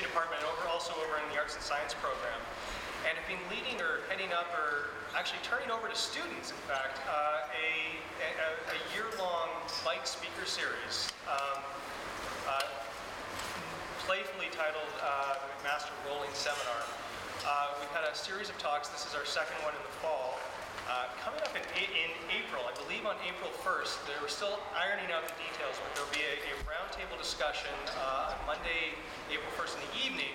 history department, over also over in the arts and science program, and have been leading or heading up or actually turning over to students, in fact, uh, a, a, a year-long bike speaker series. Um, uh, playfully titled uh, the McMaster Rolling Seminar. Uh, we've had a series of talks. This is our second one in the fall. Uh, coming up in, in, April, I believe on April 1st, we're still ironing out the details, but there'll be a, a roundtable discussion uh, on Monday, April 1st in the evening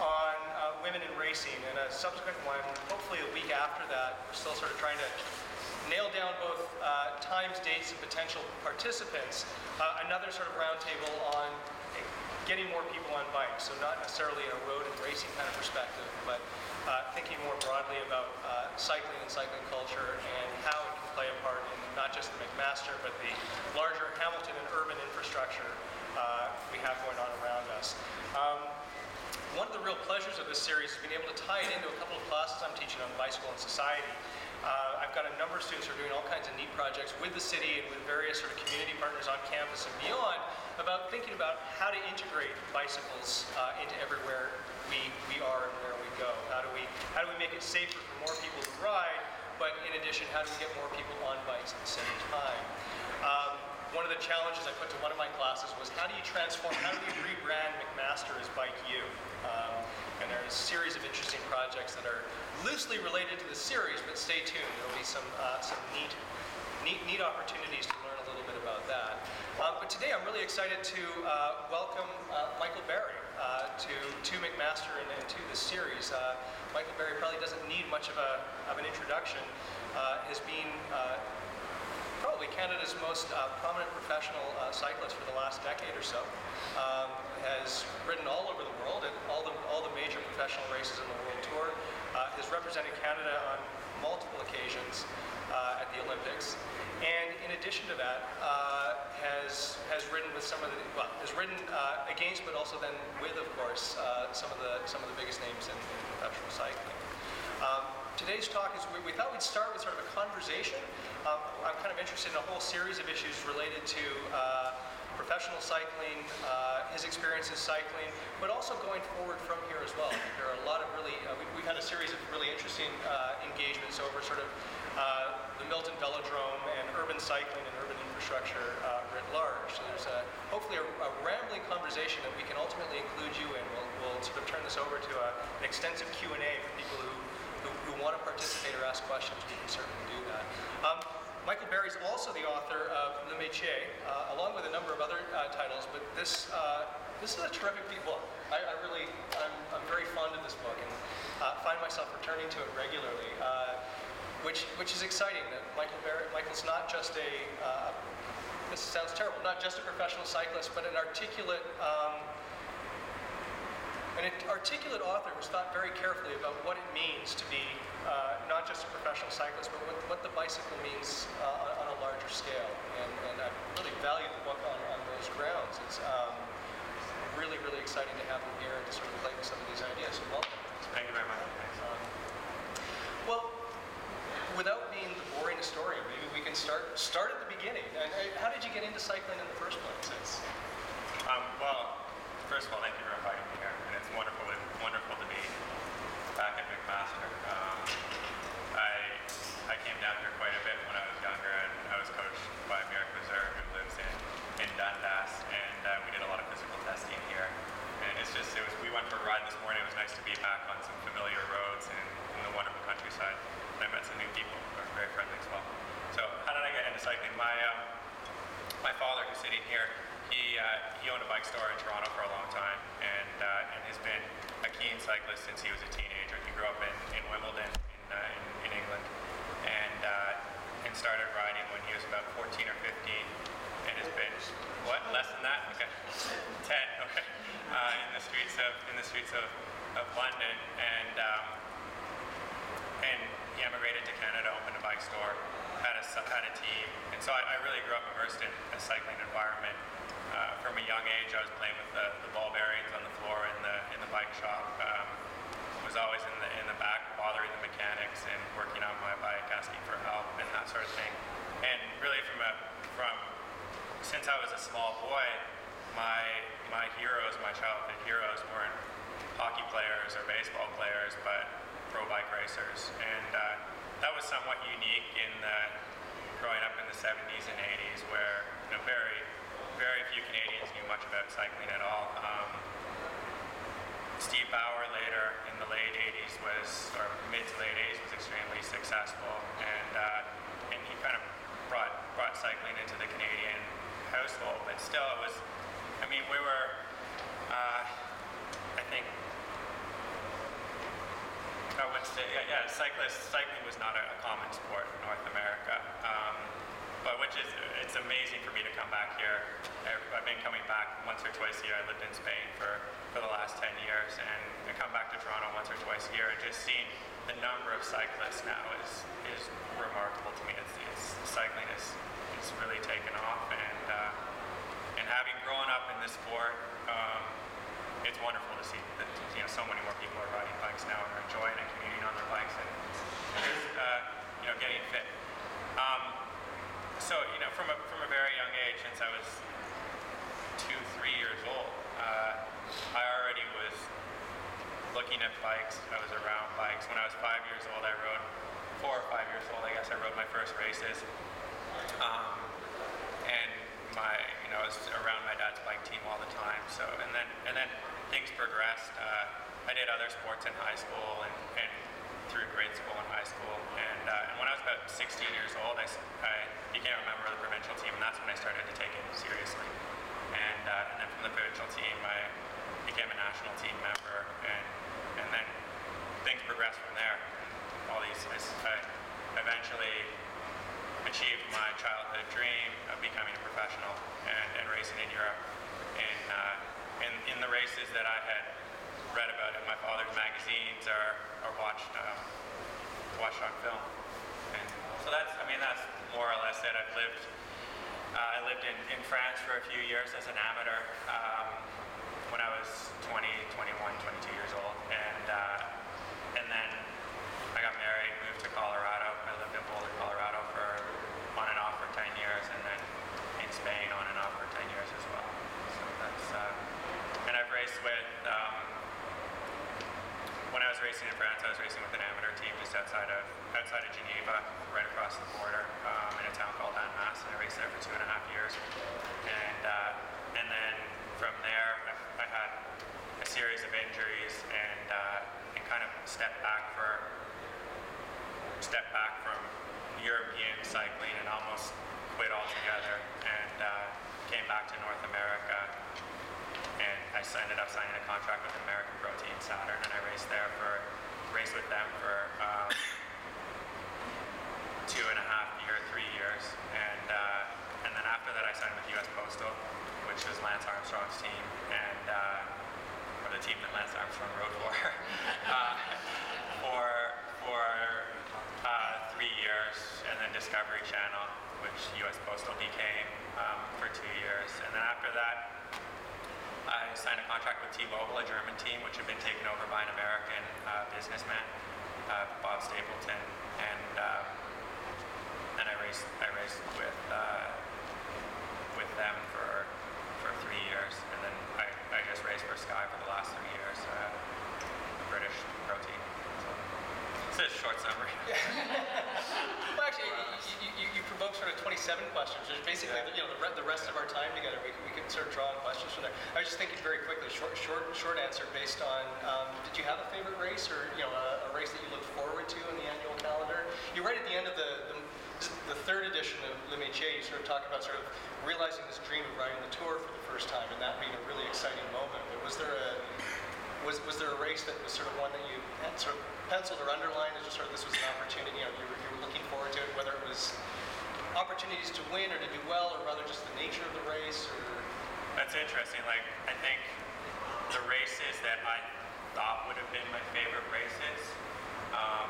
on uh, women in racing, and a subsequent one, hopefully a week after that. We're still sort of trying to nail down both uh, times, dates, and potential participants. Uh, another sort of roundtable on getting more people on bikes, so not necessarily in a road and racing kind of perspective, but uh, thinking more broadly about uh, cycling and cycling culture and how it can play a part in not just the McMaster, but the larger Hamilton and urban infrastructure uh, we have going on around us. Um, one of the real pleasures of this series is being able to tie it into a couple of classes I'm teaching on bicycle and society. Uh, I've got a number of students who are doing all kinds of neat projects with the city and with various sort of community partners on campus and beyond about thinking about how to integrate bicycles uh, into everywhere we, we are and where we go. How do we how do we make it safer for more people to ride, but in addition, how do we get more people on bikes at the same time? Um, one of the challenges I put to one of my classes was how do you transform, how do you rebrand McMaster as Bike U? Um, and there are a series of interesting projects that are loosely related to the series, but stay tuned. There will be some, uh, some neat, neat, neat opportunities to learn about that. Um, but today I'm really excited to uh, welcome uh, Michael Barry uh, to, to McMaster and, and to the series. Uh, Michael Barry probably doesn't need much of, a, of an introduction. Uh, has been probably Canada's most uh, prominent professional uh, cyclist for the last decade or so. Um, has ridden all over the world at all the, all the major professional races in the World Tour. Uh, has represented Canada on multiple occasions uh, at the Olympics. And in addition to that, uh, has has ridden with some of the well, has ridden uh, against, but also then with, of course, some of the some of the biggest names in, in professional cycling. Um, today's talk is we, we, thought we'd start with sort of a conversation. Um, I'm kind of interested in a whole series of issues related to uh, professional cycling, uh, his experiences cycling, but also going forward from here as well. There are a lot of really, uh, we, have had a series of really interesting uh, engagements over sort of uh, the Milton Velodrome and urban cycling and urban infrastructure uh, writ large. So there's a, hopefully a, a, rambling conversation that we can ultimately include you in. We'll, we'll sort of turn this over to a, an extensive Q&A for people who who, who want to participate or ask questions, we can certainly do that. Um, Michael Barry is also the author of Le Métier, uh, along with a number of other uh, titles, but this, uh, this is a terrific book. I, I really, I'm, I'm, very fond of this book and uh, find myself returning to it regularly, uh, which, which is exciting that Michael Barry, Michael's not just a, uh, this sounds terrible, not just a professional cyclist, but an articulate um, an articulate author who's thought very carefully about what it means to be uh, not just a professional cyclist, but what, what the bicycle means uh, on a larger scale. And, and I really value the book on, on those grounds. It's um, really, really exciting to have him here and to sort of play with some of these ideas. So welcome. Thank you very much. Um, well, the boring story. maybe we can start start at the beginning. Uh, how did you get into cycling in the first place? Um, well, first of all, thank you for inviting me here, and it's wonderful, wonderful to be back at McMaster. Um, I I came down here quite a bit when I was younger, and I was coached by Mirek Mazur, who lives in in Dundas, and uh, we did a lot of physical testing here. And it's just, it was, we went for a ride this morning. It was nice to be back on some familiar roads wonderful countryside. And I met some new people who are very friendly as well. So how did I get into cycling? My um, my father, who's sitting here, he, uh, he owned a bike store in Toronto for a long time and, uh, and has been a keen cyclist since he was a teenager. He grew up in, in Wimbledon in, uh, in, in, England and, uh, and started riding when he was about 14 or 15 and has been, what, less than that? Okay, 10, okay, uh, in the streets of, in the streets of, of London and, um, and he emigrated to Canada, opened a bike store, had a, had a team, and so I, I really grew up immersed in a cycling environment uh, from a young age, I was playing with the, the, ball bearings on the floor in the in the bike shop. Um, was always in the in the back, bothering the mechanics and working on my bike, asking for help and that sort of thing. And really, from a from since I was a small boy, my my heroes, my childhood heroes, weren't hockey players or baseball players, but pro bike racers. And uh, that was somewhat unique in the, growing up in the 70s and 80s, where you know, very, very few Canadians knew much about cycling at all. Um, Steve Bauer later in the late 80s was, or mid to late 80s, was extremely successful, and uh, and he kind of brought brought cycling into the Canadian household. But still, it was, I mean, we were, uh, I think, I would say, yeah, yeah, cyclist cycling was not a, a common sport in North America. Um, but which is, it's amazing for me to come back here. I've I've been coming back once or twice a year. I lived in Spain for, for the last 10 years, and I come back to Toronto once or twice a year, and just seeing the number of cyclists now is, is remarkable to me. It's, it's cycling is, is really taken off, and, uh, and having grown up in this sport, um, it's wonderful to see that you know so many more people are riding bikes now and are enjoying and commuting on their bikes and, just, uh, you know getting fit. Um, so you know from a from a very young age, since I was two three years old, uh, I already was looking at bikes. I was around bikes. When I was five years old, I rode four or five years old. I guess I rode my first races. Um, I was around my dad's bike team all the time. So and then and then things progressed. Uh, I did other sports in high school and, and through grade school and high school. And, uh, and when I was about 16 years old, I, I became a member of the provincial team, and that's when I started to take it seriously. And, uh, and then from the provincial team, I became a national team member, and and then things progressed from there. All these, I, I eventually achieved my childhood dream of becoming a professional and, and racing in Europe in, uh, in, in the races that I had read about in my father's magazines or, or watched, uh, watched on film. And so that's, I mean, that's more or less it. I've lived, uh, I lived in, in France for a few years as an amateur um, when I was 20, 21, 22 years old. And, uh, and then I got married, moved to Colorado. I lived in Boulder, Colorado for on and off for 10 years, and then in Spain on and off for 10 years as well. So that's, uh, and I've raced with, um, when I was racing in France, I was racing with an amateur team just outside of outside of Geneva, right across the border, um, in a town called Annemasse, and I raced there for two and a half years. And uh, and then from there, I, I had a series of injuries and uh, and kind of stepped back for stepped back from European cycling and almost quit altogether and uh, came back to North America and I ended up signing a contract with American Protein Saturn, and I raced there for raced with them for um, two and a half year, three years, and uh, and then after that I signed with U.S. Postal, which was Lance Armstrong's team, and uh, or the team that Lance Armstrong rode for, uh, for for uh, three years, and then Discovery Channel, which U.S. Postal became um, for two years, and then after that. I signed a contract with T-Mobile, a German team, which had been taken over by an American uh, businessman, uh, Bob Stapleton, and um, then I raced. I raced with uh, with them for for three years, and then I, I just raced for Sky for the last three years, uh, British protein. So it's a short summary. Well, actually, you, you, you 27 questions. There's basically, Yeah. you know, the, re- the rest of our time together, we, we could sort of draw on questions from there. I was just thinking very quickly, short, short, short answer based on, um, did you have a favorite race or, you know, a, a race that you look forward to in the annual calendar? You're right at the end of the, the, the third edition of Le Métier, you sort of talk about sort of realizing this dream of riding the tour for the first time and that being a really exciting moment. But was there a, was, was there a race that was sort of one that you had sort of penciled or underlined as just sort of this was an opportunity, you know, you were, you were looking forward to it, whether it was opportunities to win or to do well, or rather just the nature of the race, or That's interesting. Like, I think the races that I thought would have been my favorite races, um,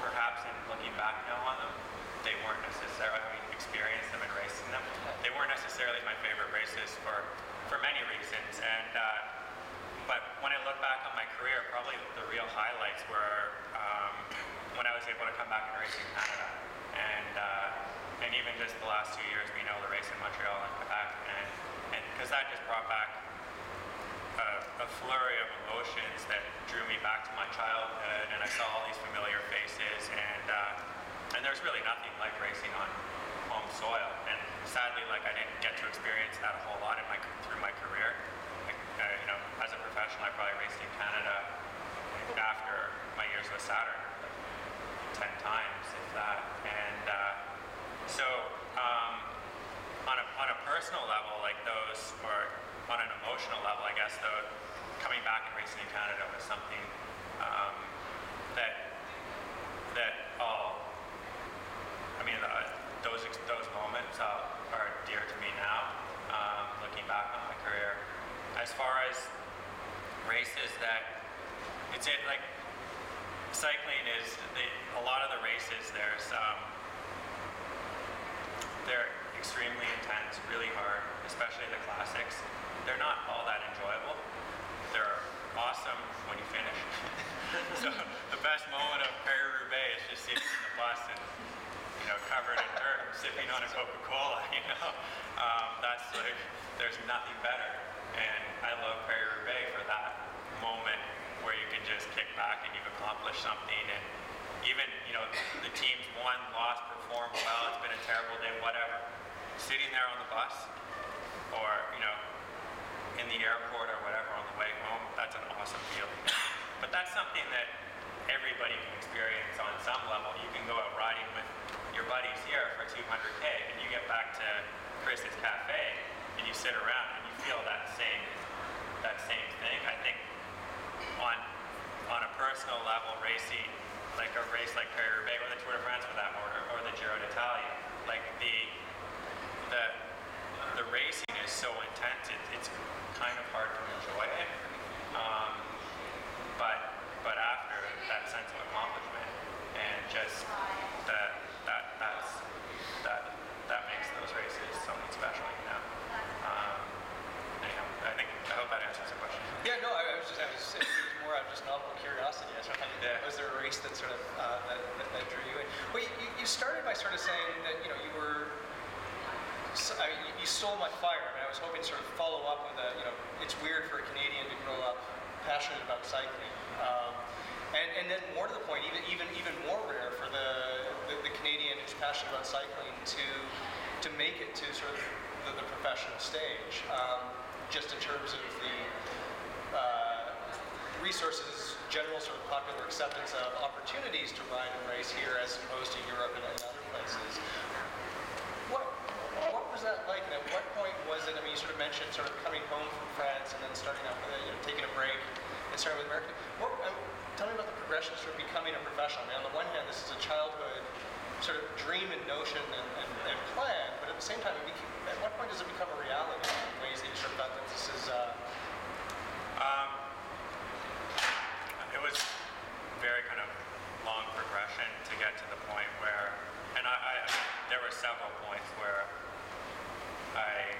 perhaps in looking back now on them, they weren't necessarily, I mean, experienced them and racing them, they weren't necessarily my favorite races for, for many reasons. And, uh, but when I look back on my career, probably the real highlights were um, when I was able to come back and race in Canada. And, uh, and even just the last two years being able to race in Montreal and Quebec. And because that just brought back a, a flurry of emotions that drew me back to my childhood, and I saw all these familiar faces, and uh, and there's really nothing like racing on home soil. And sadly, like I didn't get to experience that a whole lot in my through my career. Like, uh, you know, as a professional, I probably raced in Canada after my years with Saturn ten times, if that. And uh, so, um, on a on a personal level, like those, or on an emotional level, I guess, though, coming back and racing in Canada was something um, that that all. I mean, uh, those those moments uh, are dear to me now. Um, looking back on my career, as far as races that it's it like cycling is the, a lot of the races there's um, they're extremely intense, really hard, especially the classics. They're not all that enjoyable. They're awesome when you finish. so the best moment of Paris-Roubaix is just sitting in the bus and you know covered in dirt, sipping on a Coca-Cola. You know, um, that's like there's nothing better. And I love Paris-Roubaix for that moment where you can just kick back and you've accomplished something and even you know the teams won, lost, performed well. It's been a terrible day, whatever. Sitting there on the bus, or you know, in the airport or whatever on the way home, that's an awesome feeling. But that's something that everybody can experience on some level. You can go out riding with your buddies here for 200k, and you get back to Chris's cafe, and you sit around and you feel that same that same thing. I think on on a personal level, racing like a race like Paris-Roubaix or the Tour de France for that matter, or the Giro d'Italia, like the the the racing is so intense, it, it's kind of hard to enjoy it. Um, but but after that sense of accomplishment and just that that that's that that makes those races something special, you know. Um, anyhow, I think I hope that answers the question. Yeah, no, I, I was just, I was it was more out of just novel curiosity. I sort of, Yeah. Was there a race that sort of uh, that, that, that drew you in? Well, you, you- started by sort of saying that you know you were. I mean, you- stole my fire. I mean, I was hoping to sort of follow up with a, you know, it's weird for a Canadian to grow up passionate about cycling. Um, and, and then more to the point, even even even more rare for the, the, the Canadian who's passionate about cycling to to make it to sort of the, the professional stage, um, just in terms of the resources, general sort of popular acceptance of opportunities to ride and race here as opposed to Europe and, other places. What what was that like? And at what point was it? I mean, you sort of mentioned sort of coming home from France and then starting out with it, you know, taking a break and starting with American. What, um, tell me about the progression of sort of becoming a professional. I mean, on the one hand, this is a childhood sort of dream and notion and, and, and plan, but at the same time, became, at what point does it become a reality in ways that you sort of thought that this is? Uh, Um, it was very kind of long progression to get to the point where, and I, I, I mean, there were several points where I,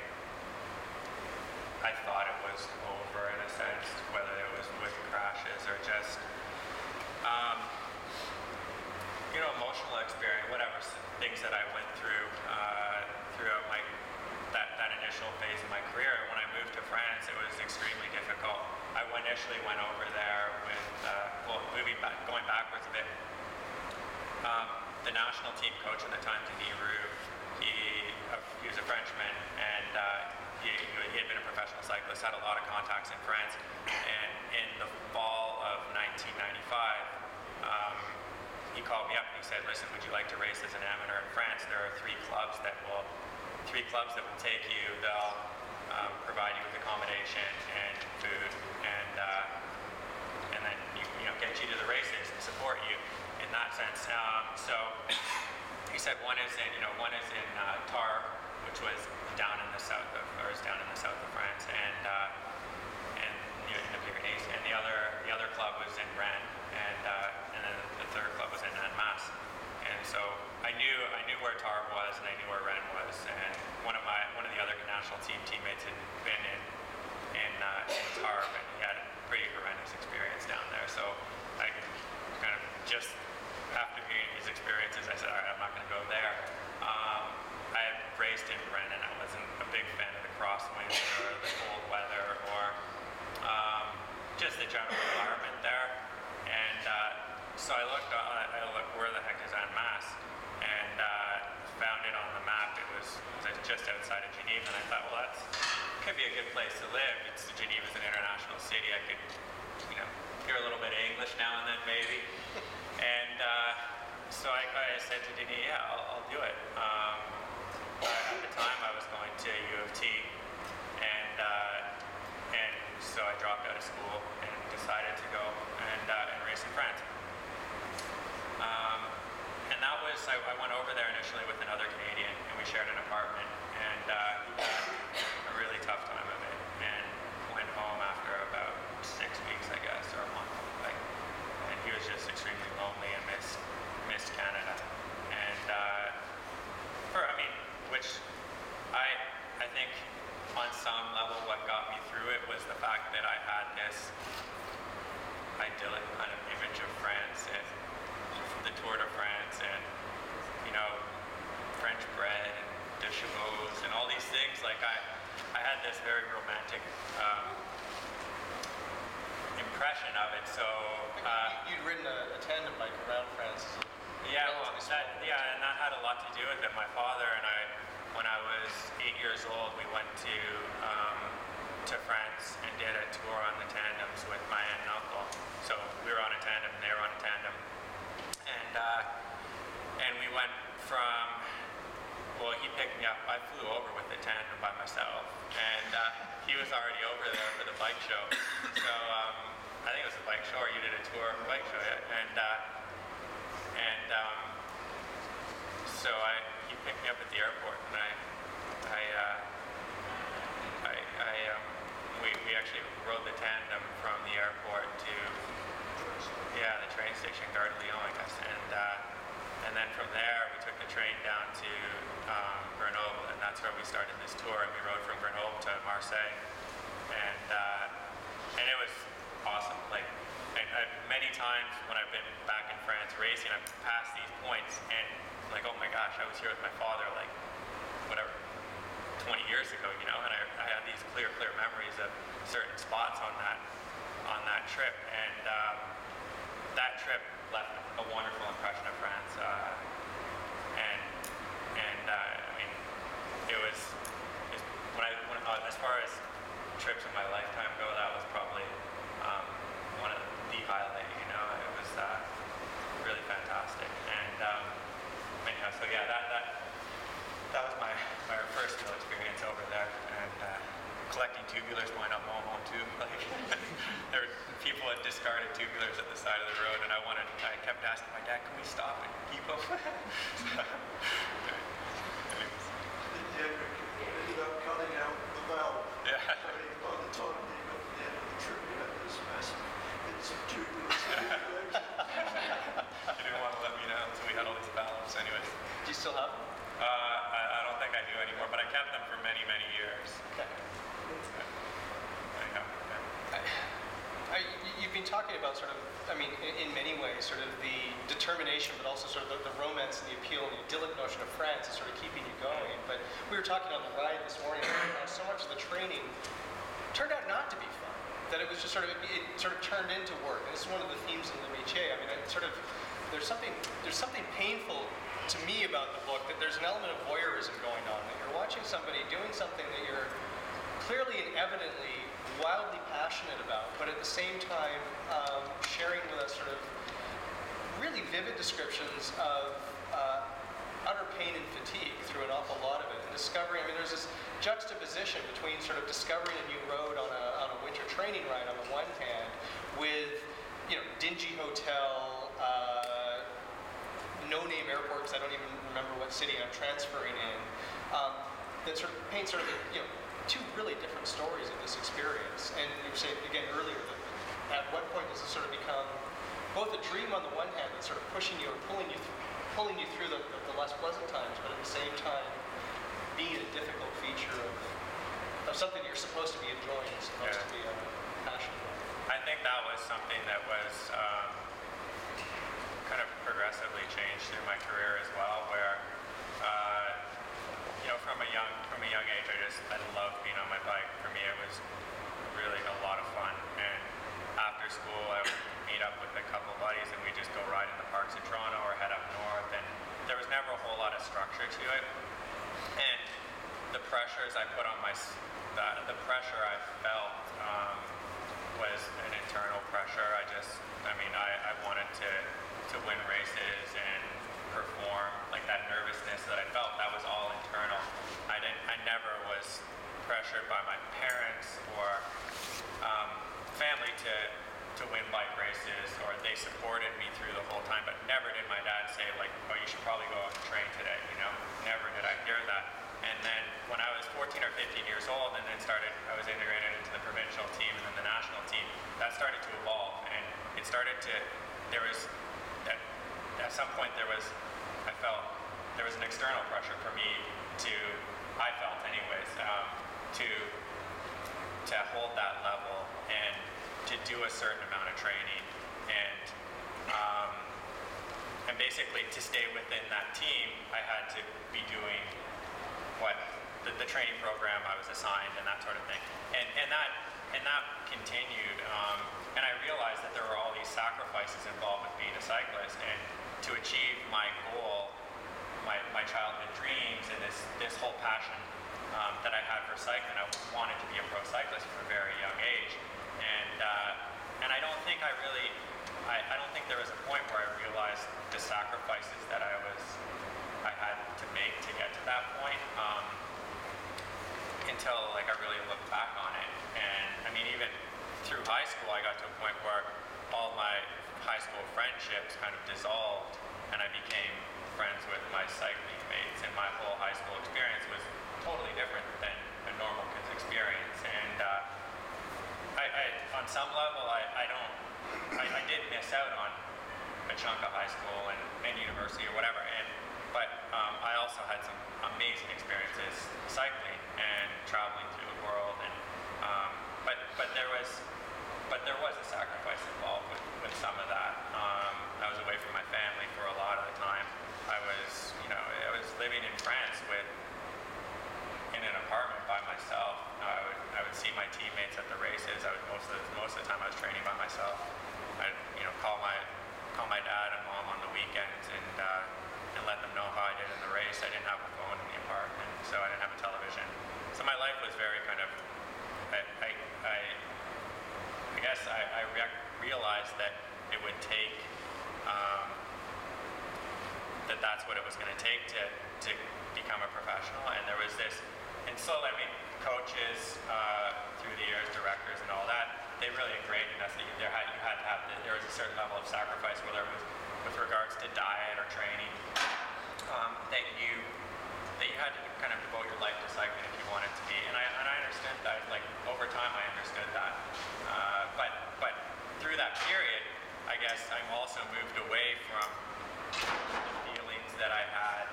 I thought it was over in a sense, whether it was with crashes or just, um, you know, emotional experience, whatever s- things that I went through uh, throughout my that, that initial phase of my career. When I moved to France, it was extremely difficult. I went- initially went over there with, uh, well, moving back, going backwards a bit. Um, the national team coach at the time, Denis Roux, he, uh, he was a Frenchman, and uh, he, he had been a professional cyclist, had a lot of contacts in France. And in the fall of 1995, um, he called me up and he said, "Listen, would you like to race as an amateur in France? There are three clubs that will, three clubs that will take you. They'll um, provide you with accommodation and food, and uh, and then you, you know get you to the races and support you in that sense." Um, so he said one is in you know one is in uh, Tarbes, which was down in the south of or is down in the south of France, and uh, and you know, in the Pyrenees, and the other the other club was in Rennes, and uh, and then the third club was in Annemasse. I knew I knew where Tarbes was, and I knew where Rennes was, and one of my one of the other national team teammates had been in in, uh, in Tarbes, and he had a pretty horrendous experience down there. So I kind of just after hearing his experiences, I said, all right, I'm not going to go there. Um, I had raced in Rennes, and I wasn't a big fan of the crosswinds or the cold weather or um, just the general environment there. And uh, so I looked, on, I looked, where the heck is? And uh, found it on the map. It was, just outside of Geneva, and I thought, well, that's could be a good place to live. It's Geneva's an international city. I could, you know, hear a little bit of English now and then, maybe. and uh, so I, I said to Denis, yeah, I'll, I'll do it. Um, at the time, I was going to U of T, and uh, and so I dropped out of school and decided to go and uh, and race in France. Um, was I, I went over there initially with another Canadian, and we shared an apartment, and uh, had a really tough time of it, and went home after about six weeks, I guess, or a month, like, and he was just extremely lonely and missed missed Canada, and. Uh, I mean, which I, I think on some level what got me through it was the fact that I had this idyllic kind of image of France and the Tour de France and, you know, French bread and deux chevaux and all these things. Like I, I had this very romantic um, impression of it. So, uh, You- You'd ridden a, a tandem bike around France. yeah, well, that, yeah, and that had a lot to do with it. My father and I, when I was eight years old, we went to um, to France and did a tour on the tandems with my aunt and uncle. So we were on a tandem, and they were on a tandem, and uh, and we went from. Well, he picked me up. I flew over with the tandem by myself, and uh, he was already over there for the bike show. So um, I think it was the bike show, or you did a tour of the bike show, yeah? and. Uh, and um, so I, he picked me up at the airport, and I, I, uh, I, I um, we, we actually rode the tandem from the airport to, yeah, the train station, Gare de Lyon, I guess, and uh, and then from there we took the train down to um, Grenoble, and that's where we started this tour, and we rode from Grenoble to Marseille, and uh, and it was awesome, like. And I, many times when I've been back in France racing, I've passed these points and like, oh my gosh, I was here with my father like whatever 20 years ago, you know, and I, I had these clear, clear memories of certain spots on that on that trip, and um, trip left a wonderful impression of France, uh, and and uh, I mean, it was it, when I when, uh, as far as trips in my lifetime go, that was probably um, one of the highlight. You know, it was uh, really fantastic, and um, anyhow, so yeah, that that that was my, my first real experience over there, and uh, collecting tubulars going up Momo too. Like there were people had discarded tubulars at the side of the road, and I wanted, I kept asking my dad, "Can we stop and keep them?" Anyways, Yeah, we ended up cutting out the valve. yeah, I mean, by the time you got to the end of the trip, you had this massive bits of tubulars in your legs. he didn't want to let me down, so we had all these valves. Anyways, Do you still have them? uh, I, I don't think I do anymore, but I kept them for many, many years. Okay. Anyhow, yeah. I, you- you've been talking about sort of, I in, in many ways, sort of the determination, but also sort of the, the romance and the appeal and the idyllic notion of France is sort of keeping you going. But we were talking on the ride this morning about how so much of the training turned out not to be fun. That it was just sort of, it, it sort of turned into work. And this is one of the themes in the métier. I mean, it sort of, there's something, there's something painful to me about the book that there's an element of voyeurism going on. That you're watching somebody doing something that you're clearly and evidently wildly passionate about, but at the same time um, sharing with us sort of really vivid descriptions of uh, utter pain and fatigue through an awful lot of it, and discovering. I mean, there's this juxtaposition between sort of discovering a new road on a, on a winter training ride on the one hand, with you know dingy hotel. Uh, no-name airport because I don't even remember what city I'm transferring in. Um, that sort of paints sort of you know two really different stories of this experience. And you were saying again earlier that at what point does this sort of become both a dream on the one hand that's sort of pushing you or pulling you th- pulling you through the, the, the less pleasant times, but at the same time being a difficult feature of, of something you're supposed to be enjoying, supposed Yeah. to be uh, passionate about. I think that was something that was um, kind of progressively changed through my career as well, where uh, you know from a young from a young age, I just I loved being on my bike. For me, it was really a lot of fun, and after school, I would meet up with a couple of buddies and we just go ride in the parks in Toronto or head up north. And there was never a whole lot of structure to it. And the pressures I put on my, the, the pressure I felt um, was an internal pressure. I just, I mean, I, I wanted to, to win races and perform. Like that nervousness that I felt, that was all internal. I didn't, I never was pressured by my parents or um, family to, to win bike races, or they supported me through the whole time, but never did my dad say, like, oh, you should probably go out and train today, you know? Never did I hear that. And then when I was 14 or 15 years old, and then started, I was integrated into the provincial team and then the national team, that started to evolve, and it started to, there was, at some point there was, I felt, there was an external pressure for me to, I felt anyways, um, to to hold that level and to do a certain amount of training and um, and basically to stay within that team I had to be doing what the, the training program I was assigned and that sort of thing. And and that and that continued um, and I realized that there were all these sacrifices involved with being a cyclist and to achieve my goal my, my childhood dreams and this, this whole passion um, that I had for cycling. I wanted to be a pro cyclist from a very young age. And, uh, and I don't think I really, I, I don't think there was a point where I realized the sacrifices that I was, I had to make to get to that point um, until like I really looked back on it. And I mean, even through high school, I got to a point where all my high school friendships kind of dissolved and I became friends with my cycling mates and my whole high school experience was totally different than a normal kid's experience. And uh, I, I, on some level I, I don't I, I did miss out on a chunk of high school and, and university or whatever and but um, I also had some amazing experiences cycling and traveling through the world and um, but but there was but there was a sacrifice involved with, with some of that. Um, I was away from my family for a lot of the time. I was, you know, I was living in France with in an apartment by myself. I would, I would see my teammates at the races. I would most of the, most of the time I was training by myself. I'd, you know, call my call my dad and mom on the weekends and uh, and let them know how I did in the race. I didn't have a phone in the apartment, so I didn't have a television. So my life was very kind of I, I, I guess I, I re- realized that it would take um, that that's what it was going to take to to become a professional, and there was this, and slowly, I mean, coaches uh, through the years, directors, and all that, they really ingrained in us that you, there had you had to have there was a certain level of sacrifice, whether it was with regards to diet or training, um, that you that you had to kind of devote your life to cycling if you wanted to be. And I, and I understood that. Like over time, I understood that. Uh, but but through that period, I guess I'm also moved away from the feelings that I had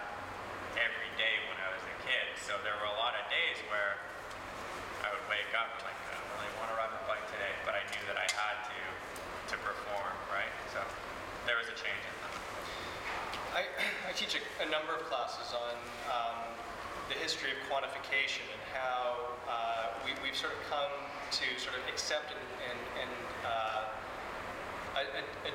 every day when I was a kid. So there were a lot of days where I would wake up like I don't really want to ride my bike today, but I knew that I had to to perform, right? So there was a change in that. I, I teach a, a number of classes on um, the history of quantification and how uh, we, we've sort of come to sort of accept and, and, and uh,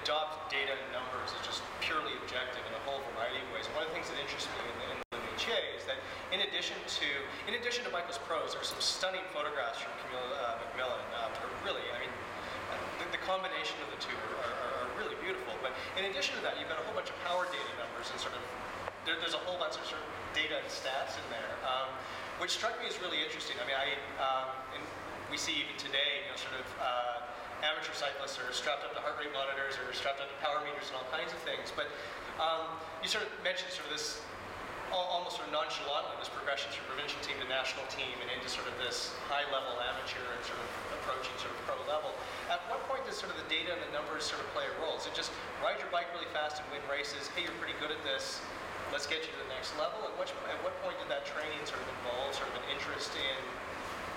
adopt data and numbers as just purely objective in a whole variety of ways. One of the things that interests me in, in the métier is that in addition to in addition to Michael's prose, there are some stunning photographs from Camille uh, McMillan. Um, really, I mean, the, the combination of the two are, are, beautiful. But in addition to that, you've got a whole bunch of power data numbers and sort of there, there's a whole bunch of sort of data and stats in there, um, which struck me as really interesting. I mean, I um, we see even today, you know, sort of. Uh, Amateur cyclists are strapped up to heart rate monitors or strapped up to power meters and all kinds of things. But um, you sort of mentioned sort of this almost sort of nonchalantly this progression from provincial team to national team and into sort of this high level amateur and sort of approaching sort of pro level. At what point does sort of the data and the numbers sort of play a role? Is it just ride your bike really fast and win races? Hey, you're pretty good at this. Let's get you to the next level. At what, at what point did that training sort of involve sort of an interest in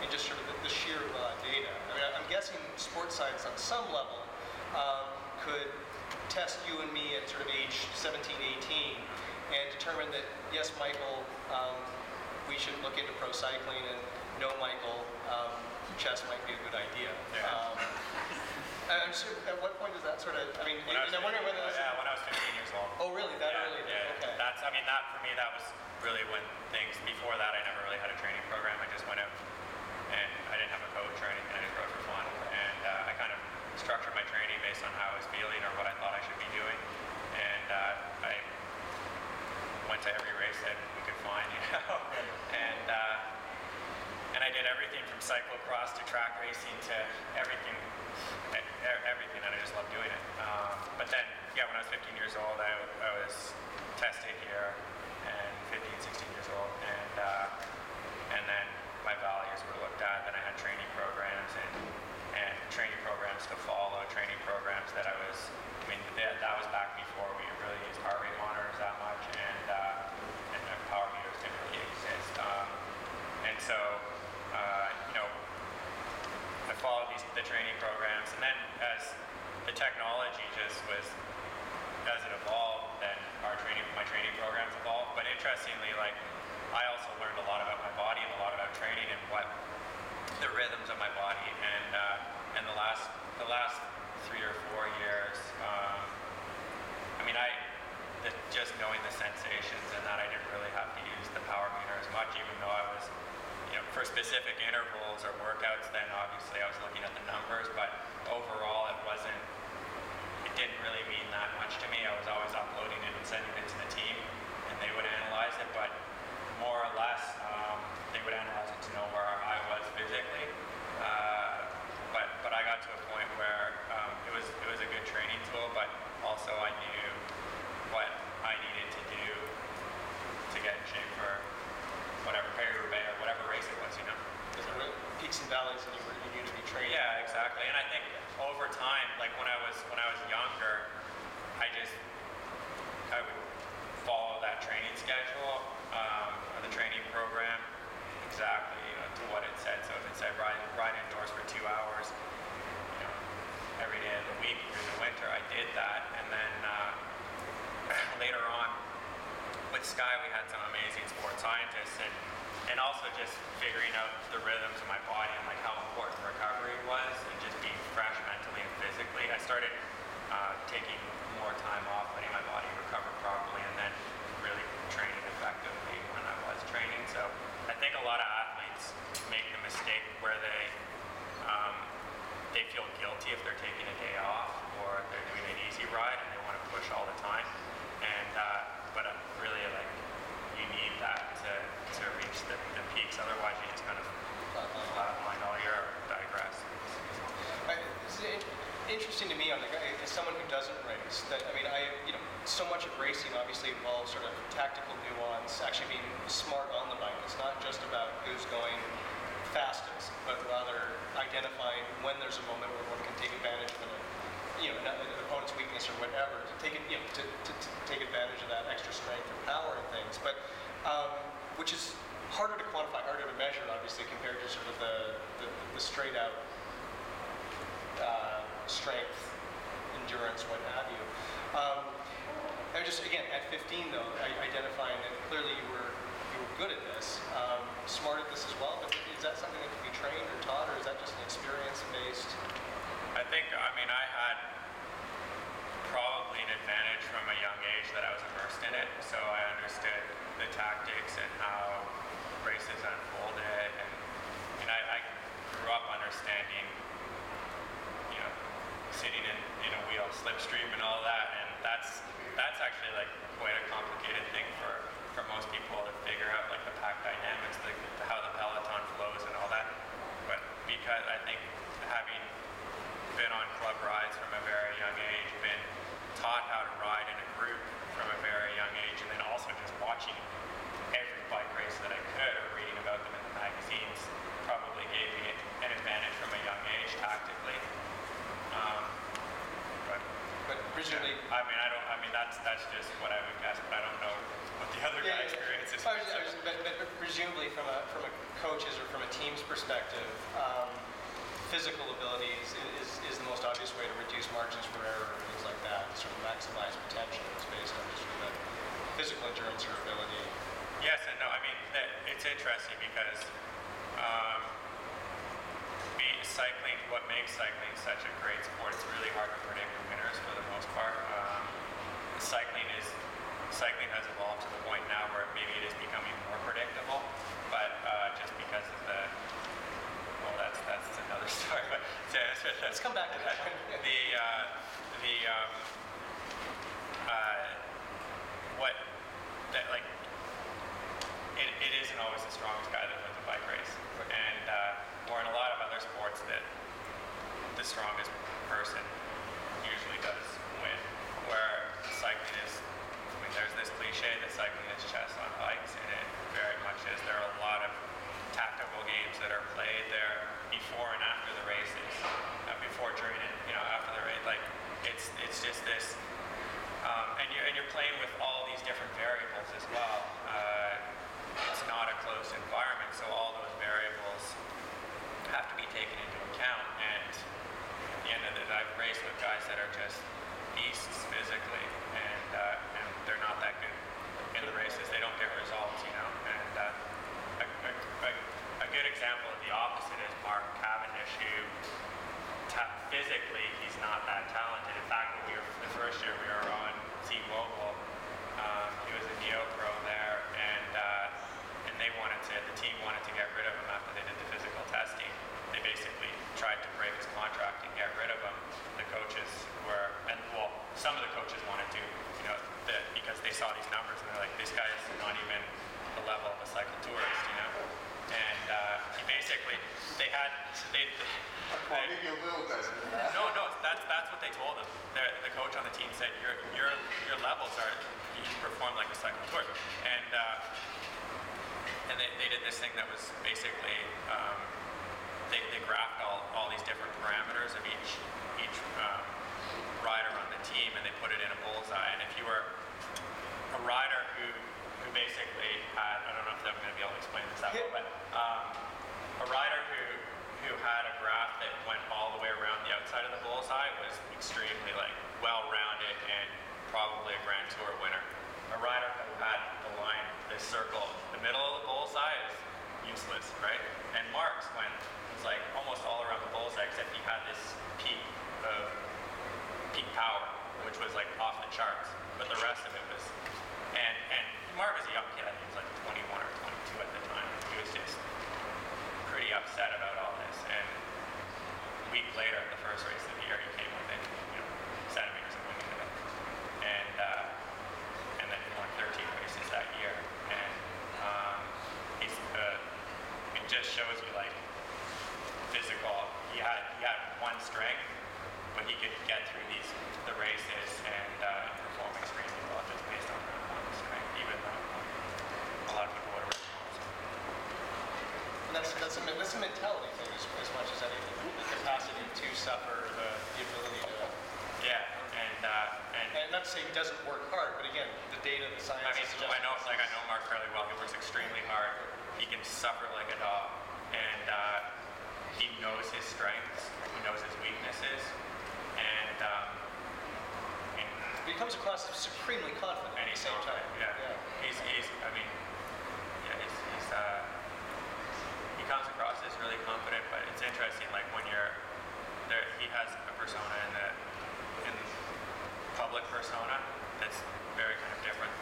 in just sort of the, the sheer uh, data? I mean, I'm guessing sports science on some level um, could test you and me at sort of age 17, 18 and determine that, yes, Michael, um, we should look into pro cycling and no, Michael, um, chess might be a good idea. Yeah. Um, I'm sure, at what point does that sort of, I mean, When I was and I'm wondering whether yeah, when I was 15 years old. oh, really, that yeah, early? yeah. Okay. That's, I mean, that for me, that was really when things, before that, I never really had a training program. I just went out and I didn't have a coach or anything. I just rode for fun. And uh, I kind of structured my training based on how I was feeling or what I thought I should be doing. And uh, I went to every race that we could find, you know. and uh, and I did everything from cyclocross to track racing to everything, everything, and I just loved doing it. Um, but then, yeah, when I was 15 years old, I, I was tested here, and 15, 16 years old, and uh, and then my values were looked at. Then I had training programs and and training programs to follow, training programs that I was. I mean, that, that was back before we really used heart rate monitors that much, and uh, and uh, power meters didn't really exist. Um, and so, uh, you know, I followed these the training programs, and then as the technology just was as it evolved, then our training my training programs evolved. But interestingly, like I also learned a lot about my body and a lot about training and what the rhythms of my body. And uh, and the last the last three or four years, um, I mean, I the, just knowing the sensations and that I didn't really have to use the power meter as much, even though I was, you know, for specific intervals or workouts. Then obviously I was looking at the numbers, but overall it wasn't. It didn't really mean that much to me. I was always uploading it and sending it to the team, and they would analyze it. But more or less, um, they would analyze it to know where I was physically. Uh, but but I got to a point where um, it was it was a good training tool, but also I knew what I needed to do to get in shape for whatever Paris Roubaix or whatever race it was, you know. Because there were peaks and valleys and you were, you knew to be training. Yeah, exactly. And I think over time, like when I was when I was younger, I just I would follow that training schedule um, or the training program exactly you know, to what it said. So if it said ride ride indoors for two hours, you know, every day of the week through the winter, I did that. And then uh, later on with Sky, we had some amazing sports scientists and and also just figuring out the rhythms of my body and like how important recovery was and just being fresh mentally and physically. I started uh, taking more time off, letting my body recover properly, and then really training effectively when I was training. So I think a lot of athletes make the mistake where they um, they feel guilty if they're taking a day off or if they're doing an easy ride and they want to push all the time. And uh, but uh, really, like you need that to, to reach the, the peaks. Otherwise, you just kind of flatline all year digress. Interesting to me on the as someone who doesn't race, that, I mean, I, you know, so much of racing obviously involves sort of tactical nuance, actually being smart on the bike. It's not just about who's going fastest, but rather identifying when there's a moment where one can take advantage of an, you know, an opponent's weakness or whatever, to take it, you know, to, to, to take advantage of that extra strength or power and things. But, um, which is harder to quantify, harder to measure, obviously, compared to sort of the, the, the straight out uh, strength, endurance, what have you. Um, I just again at 15 though, I, identifying that clearly you were you were good at this, um, smart at this as well. But is that something that can be trained or taught, or is that just an experience based? I think, I mean, I had probably an advantage from a young age that I was immersed in it, so I understood the tactics and how races unfolded, and, and I, I grew up understanding, you know, sitting in, in a wheel slipstream and all that, and that's that's actually like quite a complicated thing for, for most people to figure out, like the pack dynamics, the, how the peloton flows and all that. But because I think having been on club rides from a very young age, been taught how to ride in a group from a very young age, and then also just watching every bike race that I could or reading about them in the magazines probably gave me an advantage from a young age tactically. Um, but But presumably, I mean, I don't. I mean, that's that's just what I would guess, but I don't know what the other Yeah, guy yeah, yeah. experiences. I was, I was, but, but presumably from a from a coach's or from a team's perspective, um, physical abilities is, is the most obvious way to reduce margins for error and things like that, and sort of maximize potential. It's based on just sort of physical endurance or ability. Yes and no. I mean, it's interesting because um, cycling, what makes cycling such a great sport, it's really hard to predict winners for the most part. Um, cycling is, cycling has evolved to the point now where maybe it is becoming more predictable, but uh, just because of the, well, that's, that's another story, but Let's come back to that. the, uh, the, um, uh, what, that, like, it, it isn't always the strongest guy that wins a bike race. And, uh, or in a lot of other sports that the strongest person extremely like well rounded and probably a Grand Tour winner. A rider who had the line, this circle, the middle of the bullseye is useless, right? And Mark's went was like almost all around the bullseye except he had this peak of peak power, which was like off the charts, but the rest of it was. And and Mark was a young kid. I think he was like 21 or 22 at the time. He was just pretty upset about all this. And a week later, the first race of the year, he came within you know centimeters of winning it. And uh, and then he won 13 races that year. And um, he's uh, it just shows you like physical. He had he had one strength, but he could get through these the races and uh, perform extremely well just based on that one strength, even though a lot of people would have written home. So. And that's, that's, a, that's a mentality thing as, as much as anything. The capacity to suffer, the, the ability to. Yeah, and uh, and And not to say he doesn't work hard, but again, the data, the science. I mean, I know, like I know Mark fairly well. He works extremely hard. He can suffer like a dog, and uh, he knows his strengths. He knows his weaknesses, and um, and, he comes across as supremely confident at the same time. Yeah. he's he's. I mean, yeah, he's he's. Uh, he comes across as really confident, but it's interesting. Like when you're there, he has a persona in the in public persona that's very kind of different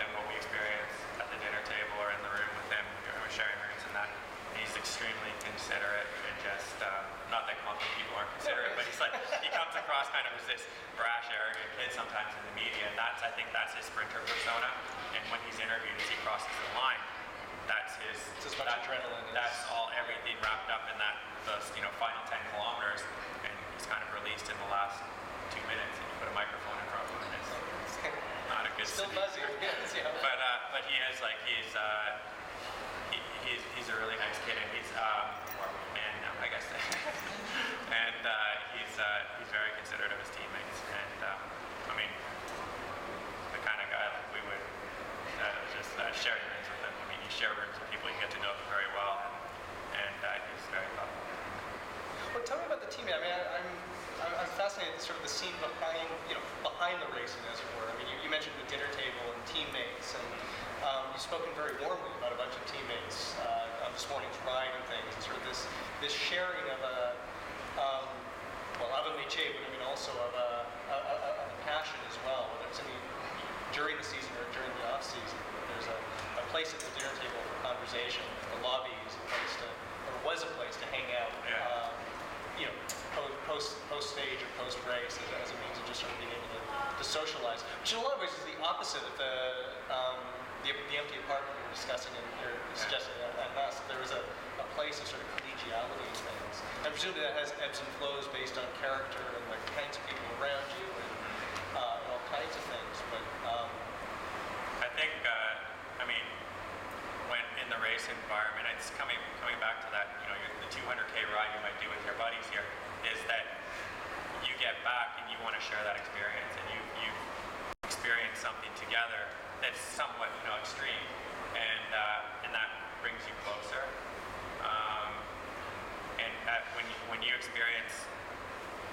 than what we experience at the dinner table or in the room with him we're sharing rooms and that. And he's extremely considerate and just uh, not that confident people aren't considerate, but he's like he comes across kind of as this brash, arrogant kid sometimes in the media, and that's I think that's his sprinter persona. And when he's interviewed, as he crosses the line, that's his. It's as much that- adrenaline That's all everything wrapped up in that those you know final 10 kilometers, and he's kind of released in the last two minutes. And you put a microphone in front of him, and it's not a good. Still buzzy. Yeah. But uh, but he is like he's uh, he's he's a really nice kid, and he's um, or man now I guess, and uh, he's uh, he's very considerate of his teammates, and um, I mean the kind of guy that we would uh, just uh, share rooms with him. I mean you share rooms with people, you get to know them very well, and, uh, he's very thoughtful. Well, tell me about the team. I mean, I, I'm I'm, I'm fascinated with sort of the scene behind, you know, behind the racing, as it were. I mean, you, you mentioned the dinner table and teammates, and um, you've spoken very warmly about a bunch of teammates uh, on this morning's ride and things, and sort of this this sharing of a, um, well, of a métier, but I mean also of a, a, a, a passion as well, whether it's in the, during the season or during the off season. There's a, a place at the dinner table for conversation. The lobby is a place to, or was a place to hang out. Yeah. Um, you know, post post stage or post race as, as a means of just sort of being able to, to socialize, which in a lot of ways is the opposite of the um, the, the empty apartment we were discussing and you're suggesting at, at Musk. There was a, a place of sort of collegiality and things. And presumably that has ebbs and flows based on character and the kinds of people around you and, uh, and all kinds of things. But um, I think, uh, I mean, when in the race environment, it's coming coming back to that, you know, the 200k ride you might do with your buddies here, is that you get back and you want to share that experience, and you you experience something together that's somewhat, you know, extreme, and uh, and that brings you closer. Um, and at, when you when you experience,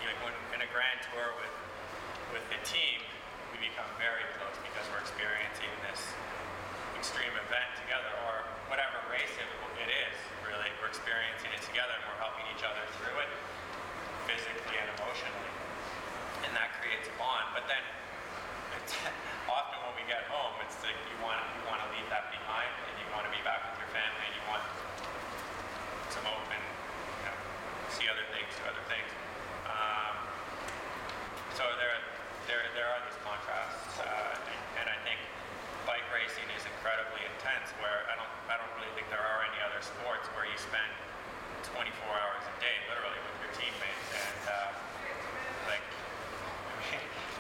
you know, when in a grand tour with with the team, we become very close because we're experiencing this extreme event together, or whatever race it, it is. Really, we're experiencing it together, and we're helping each other through it, physically and emotionally, and that creates a bond. But then, often when we get home, it's like you want you want to leave that behind, and you want to be back with your family, and you want some open, you know, see other things, do other things. Um, so there, there, there are these contrasts, uh, and, and I think bike racing is incredibly intense. Where I don't, I don't really think there are any other sports where you spend 24 hours a day, literally, with your teammates, and uh,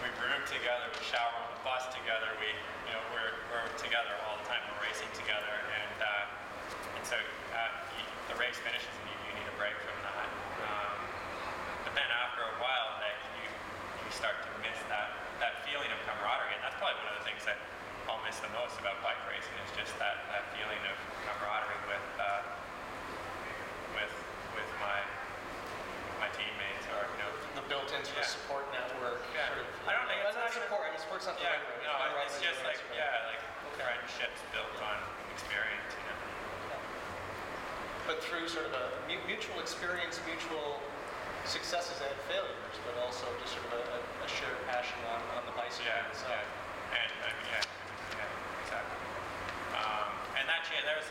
we room together, we shower on the bus together, we, you know, we're, we're together all the time, we're racing together, and uh, and so uh, you, the race finishes and you, you need a break from that. Um, but then after a while, that you you start to miss that that feeling of camaraderie, and that's probably one of the things that I'll miss the most about bike racing is just that that feeling of camaraderie with uh, with with my my teammates or you know built-in Yeah. support network. Yeah. Sort of, I don't think uh, it's not not even- support. I mean, support's not the yeah right word. no right it's just like yeah like friendships built on experience you know But through sort of a mu- mutual experience, mutual successes and failures, but also just sort of a, a, a shared passion on, on the bicycle Yeah, itself. yeah, and I mean, yeah, yeah, exactly. Um, and that cha- there was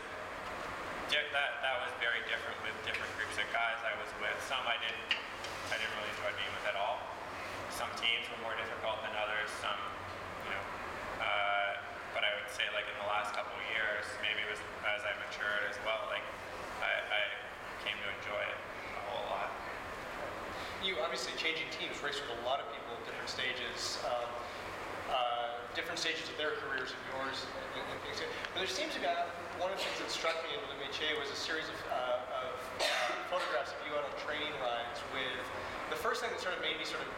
di- that that was very different with different groups of guys I was with. Some I didn't I didn't really enjoy being with at all. Some teams were more difficult than others. Some, you know, uh, but I would say like in the last couple years, maybe it was as I matured as well. Like I, I came to enjoy it a whole lot. You obviously changing teams, race with a lot of people at different stages, um, uh, different stages of their careers and yours. And, and things. But there seems to be uh, one of the things that struck me in Le Métier was a series of, uh, of photographs of you out on training rides. First thing that sort of made me sort of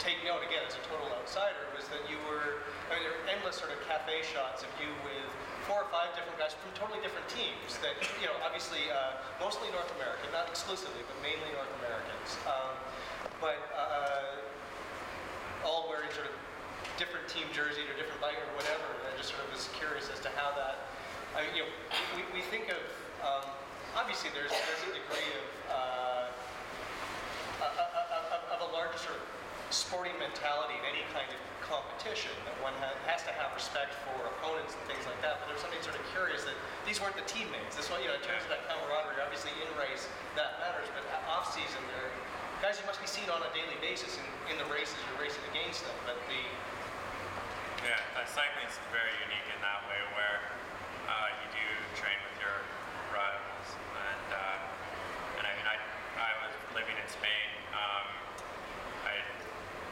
take note again as a total outsider was that you were I mean there were endless sort of cafe shots of you with four or five different guys from totally different teams that you know obviously uh, mostly North American not exclusively but mainly North Americans. Um, but uh, all wearing sort of different team jerseys or different bike or whatever and I just sort of was curious as to how that I mean you know we, we think of um, obviously there's there's a degree of uh, of, of sporting mentality in any kind of competition that one ha- has to have respect for opponents and things like that. But there's something sort of curious that these weren't the teammates. This one, you know, in terms of that camaraderie, obviously in race that matters, but off season, they're guys you must be seeing on a daily basis in, in the races you're racing against them. But the Yeah, uh, cycling's very unique in that way, where uh, you do train with your rivals, and uh, I mean, I I was living in Spain. Um, I,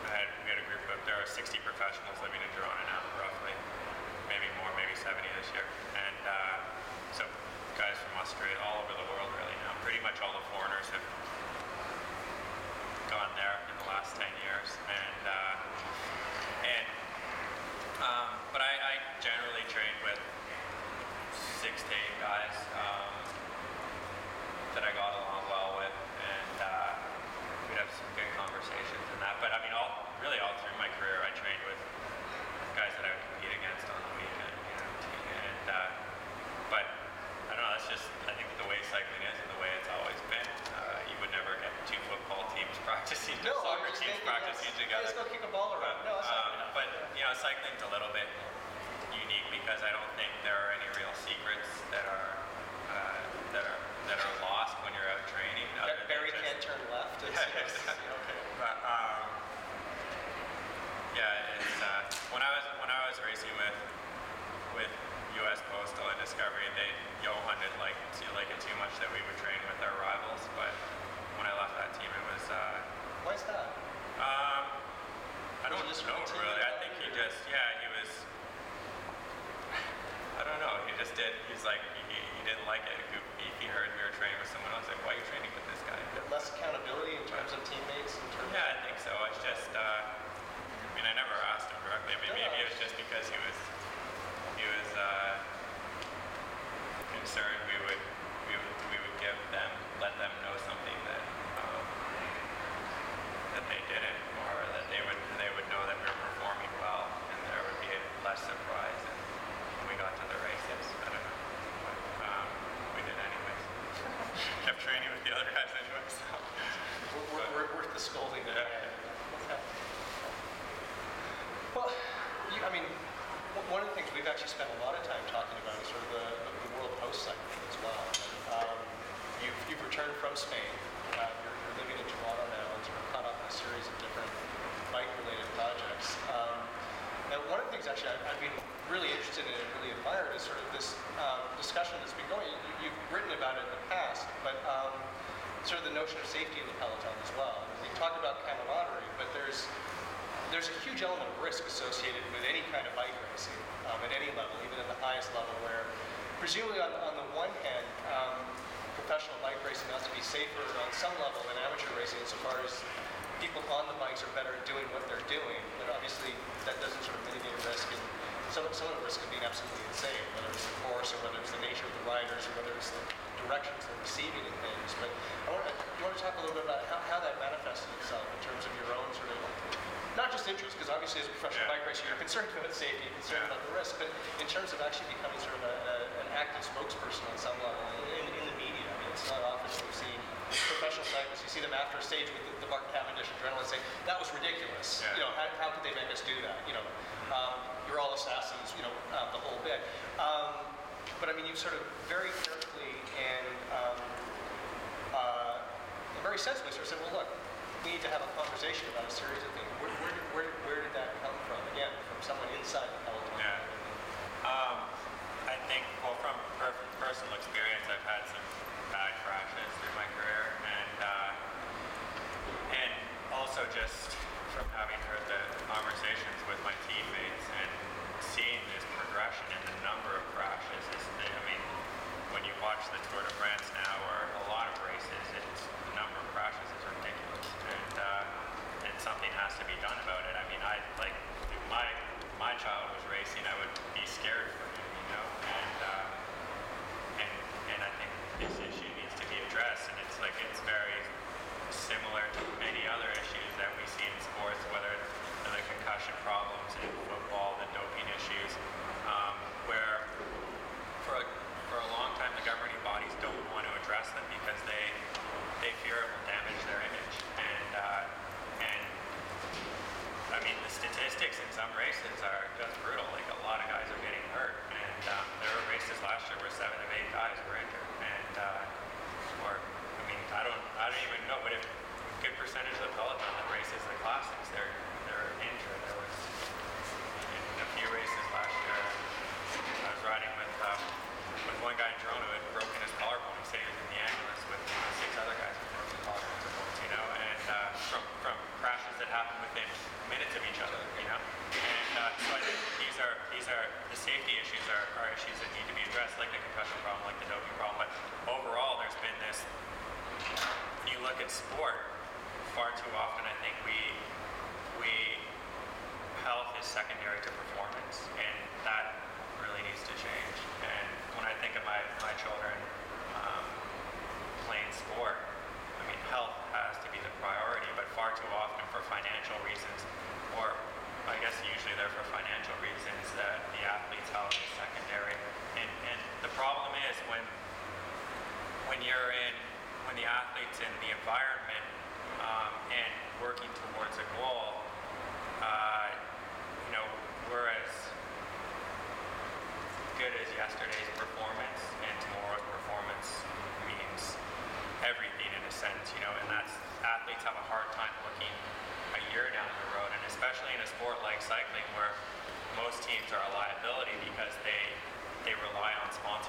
I had we had a group of there are 60 professionals living in Girona now, roughly, maybe more, maybe 70 this year, and uh, so guys from Australia, all over the world, really now. Pretty much all the foreigners have gone there in the last 10 years, and uh, and um, but I, I generally train with six to eight guys um, that I got along well with, and uh, we'd have some good conversations and that. But I mean, all really all through my career, I trained with guys that I would compete against on the weekend, you know. And uh, but I don't know. That's just I think the way cycling is and the way it's always been. Uh, you would never get two football teams practicing, two No, I soccer was teams thinking, practicing yes. together. Let's go kick a ball around. No, that's not Um, good enough. but you know, cycling's a little bit unique because I don't think there are any real secrets that are uh, that are that are lost when you're out training. other than Barry just- can't turn left. It's, Yeah, it's- exactly. okay. But um, yeah, it's uh, when I was when I was racing with with U.S. Postal and Discovery, they Johan didn't like to like it too much that we would train with our rivals. But when I left that team, it was uh, Why is that? um, I Was don't it just know routine really. I about think it, he or- just yeah he was. I don't know. He just did. He's like he, he didn't like it. He, he heard we were training with someone else. Like, why are you training with this guy? Less accountability in terms of teammates. In terms Yeah, I think so. It's just, uh, I mean, I never asked him directly. I mean, Yeah. maybe it was just because he was, he was uh, concerned we would, we would, we would give them, let them know something that, um, that they didn't, or that they would, they would know that we were performing well, and there would be less surprise when we got to the races. I don't know, but um, we did anyways. Kept training with the other guys anyway, so. We're, we're, we're worth the scolding. that Yeah. Well, you, I mean, one of the things we've actually spent a lot of time talking about is sort of the, the world post cycling as well. Um, you've, you've returned from Spain. Uh, you're, you're living in Toronto now and sort of caught up in a series of different bike-related projects. Um, now, one of the things actually I've, I've been really interested in and really admired is sort of this um, discussion that's been going. You, you've written about it in the past, but um, sort of the notion of safety in the peloton as well. We talked about camaraderie, but there's there's a huge element of risk associated with any kind of bike racing um, at any level, even at the highest level, where presumably on, on the one hand, um, professional bike racing has to be safer on some level than amateur racing insofar as people on the bikes are better at doing what they're doing, but obviously that doesn't sort of mitigate risk. And some, some of the risk of being absolutely insane, whether it's the course or whether it's the nature of the riders or whether it's the directions they're receiving and things. But I want to, you want to talk a little bit about how, how that manifested itself in terms of your own sort of not just interest, because obviously as a professional Yeah. bike racer, you're concerned about safety, you're concerned Yeah. about the risk, but in terms of actually becoming sort of a, a, an active spokesperson on some level in, in the media, I mean, it's not often that we've seen professional cyclists, you see them after a stage with the, the Mark Cavendish adrenaline saying, that was ridiculous. Yeah. You know, how, how could they make us do that? You know, um, you're all assassins, you know, um, the whole bit. Um, but I mean, you've sort of very carefully and um, uh, very sensibly sort of said, well, look, we need to have a conversation about a series of things. Where, where, where, where did that come from? Again, from someone inside the peloton.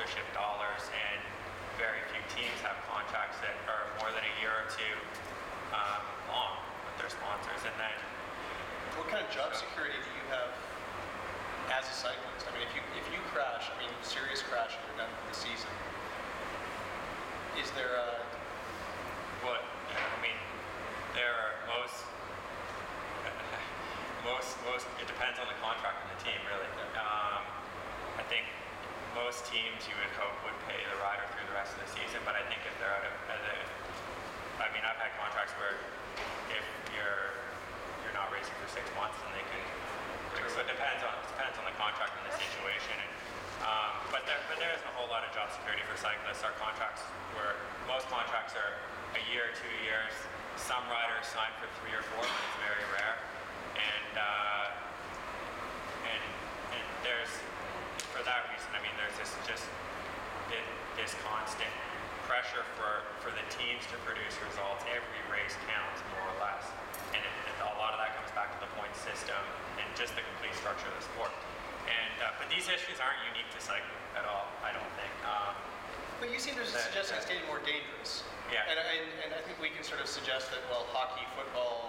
Sponsorship dollars and very few teams have contracts that are more than a year or two um, long with their sponsors, and then What kind of job security do you have as a cyclist? I mean, if you if you crash, I mean, serious crash, and you're done for the season, is there a What, I mean, there are most, most, most, it depends on the contract and the team, really. Um, I think most teams you would hope would pay the rider through the rest of the season, but I think if they're out of, the- I mean, I've had contracts where if you're, you're not racing for six months, then they can, so it depends on, it depends on the contract and the situation. And, um, but there, but there isn't a whole lot of job security for cyclists. Our contracts were, most contracts are a year, two years. Some riders sign for three or four, but it's very rare. And, uh, and, and there's, for that reason, I mean, there's this just this, this constant pressure for, for the teams to produce results. Every race counts more or less. And it, a lot of that comes back to the point system and just the complete structure of the sport. And, uh, but these issues aren't unique to cycling at all, I don't think. Um, But you seem to That- suggest it's getting more dangerous. Yeah. And, and, and I think we can sort of suggest that, well, hockey, football,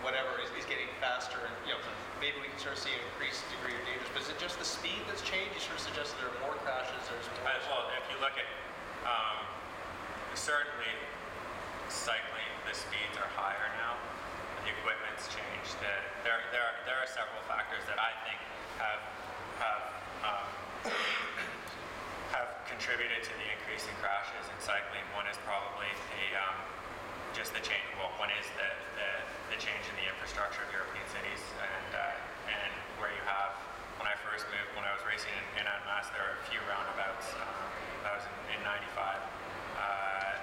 whatever, is, is getting faster and, you know, maybe we can sort of see an increased degree of dangers. But is it just the speed that's changed? You sort of suggest that there are more crashes, there's more... Well, if you look at, um, certainly cycling, the speeds are higher now. The equipment's changed. The, there, there, are, there are several factors that I think have have um, have contributed to the increase in crashes in cycling. One is probably the um, just the change. Well, one is the, the, the change in the infrastructure of European cities, and uh, and where you have. When I first moved, when I was racing in, in there were a few roundabouts. Um, that was in, in '95. Uh,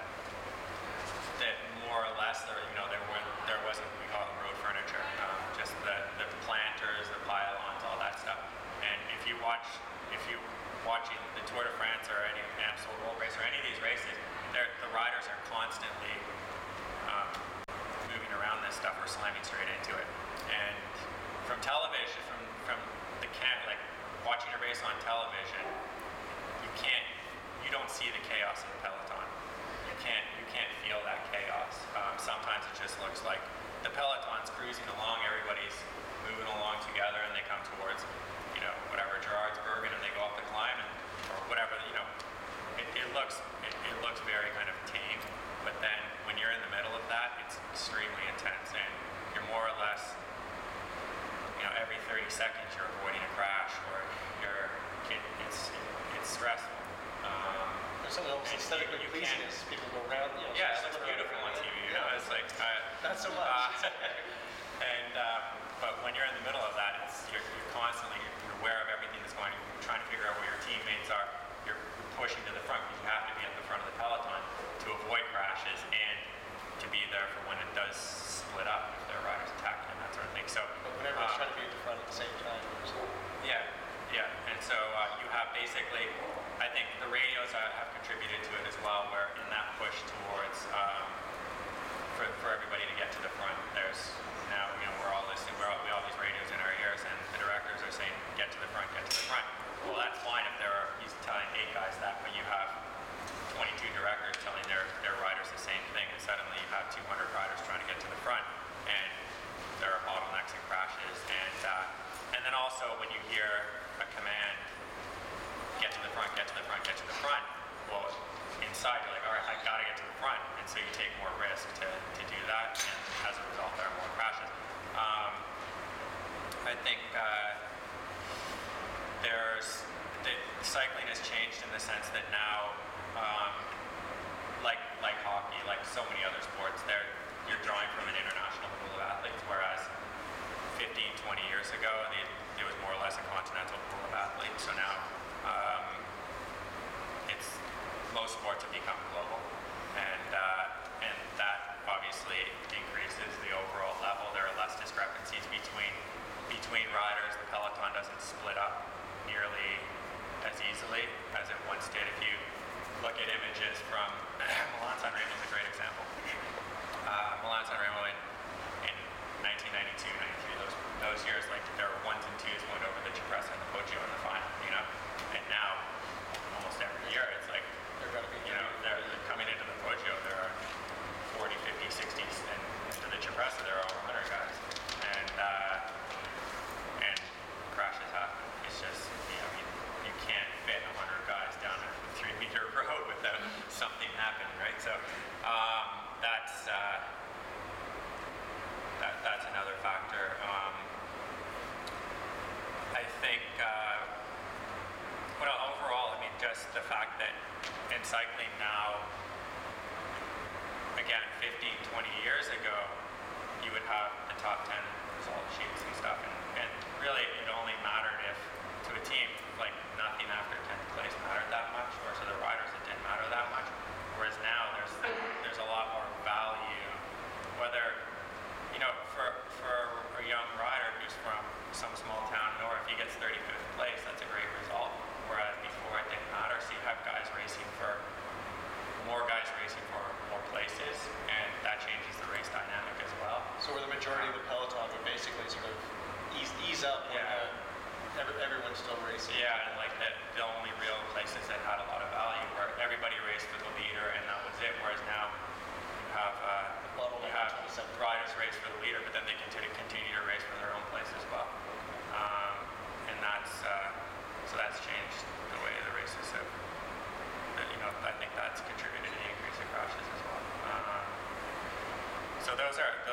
that more or less there, you know, there were there wasn't we call them road furniture, um, just the the planters, the pylons, all that stuff. And if you watch, if you watching the Tour de France or any Amstel Gold Race or any of these races, the riders are constantly around this stuff or slamming straight into it. And from television, from from the can like watching a race on television, you can't you don't see the chaos of the peloton. You can't you can't feel that chaos. Um, sometimes it just looks like the peloton's cruising along, everybody's moving along together, and they come towards you know whatever Geraardsbergen, and they go up the climb, and, or whatever you know. It, it looks it, it looks very kind of tame, but then when you're in the middle of that, it's extremely intense, and you're more or less you know, every 30 seconds you're avoiding a crash or you're, it, it's, it's stressful. Um, There's something almost And you- aesthetically you pleasing as people go around, you know... yeah, it looks of spin around beautiful on. TV, you Yeah. know, it's like, uh, Not so much. uh, and, uh, but when you're in the middle of that, it's, you're, you're constantly, you're aware of everything that's going on, you're trying to figure out where your teammates are, you're pushing to the front, because you have to be at the front of the peloton crashes and to be there for when it does split up, if there are riders attacking and that sort of thing, so. But when everyone's um, trying to be at the front at the same time, there's... yeah, yeah, and so uh, you have basically, I think the radios uh, have contributed to it as well, where in that push towards, um, for, for everybody to get to the front, there's now, you know, we're all listening, we're all, we all have these radios in our ears, and the directors are saying, get to the front, get to the front. Well, that's fine if there are, he's telling eight guys that, but you have 22 directors telling their, their riders the same thing, and suddenly you have 200 riders trying to get to the front, and there are bottlenecks and crashes, and uh, and then also when you hear a command, get to the front, get to the front, get to the front, well, inside you're like, all right, I gotta get to the front, and so you take more risk to, to do that, and as a result, there are more crashes. Um, I think uh, there's the cycling has changed in the sense that now, um, like like hockey, like so many other sports, there you're drawing from an international pool of athletes, whereas 15, 20 years ago, the, it was more or less a continental pool of athletes. So now um, it's most sports have become global.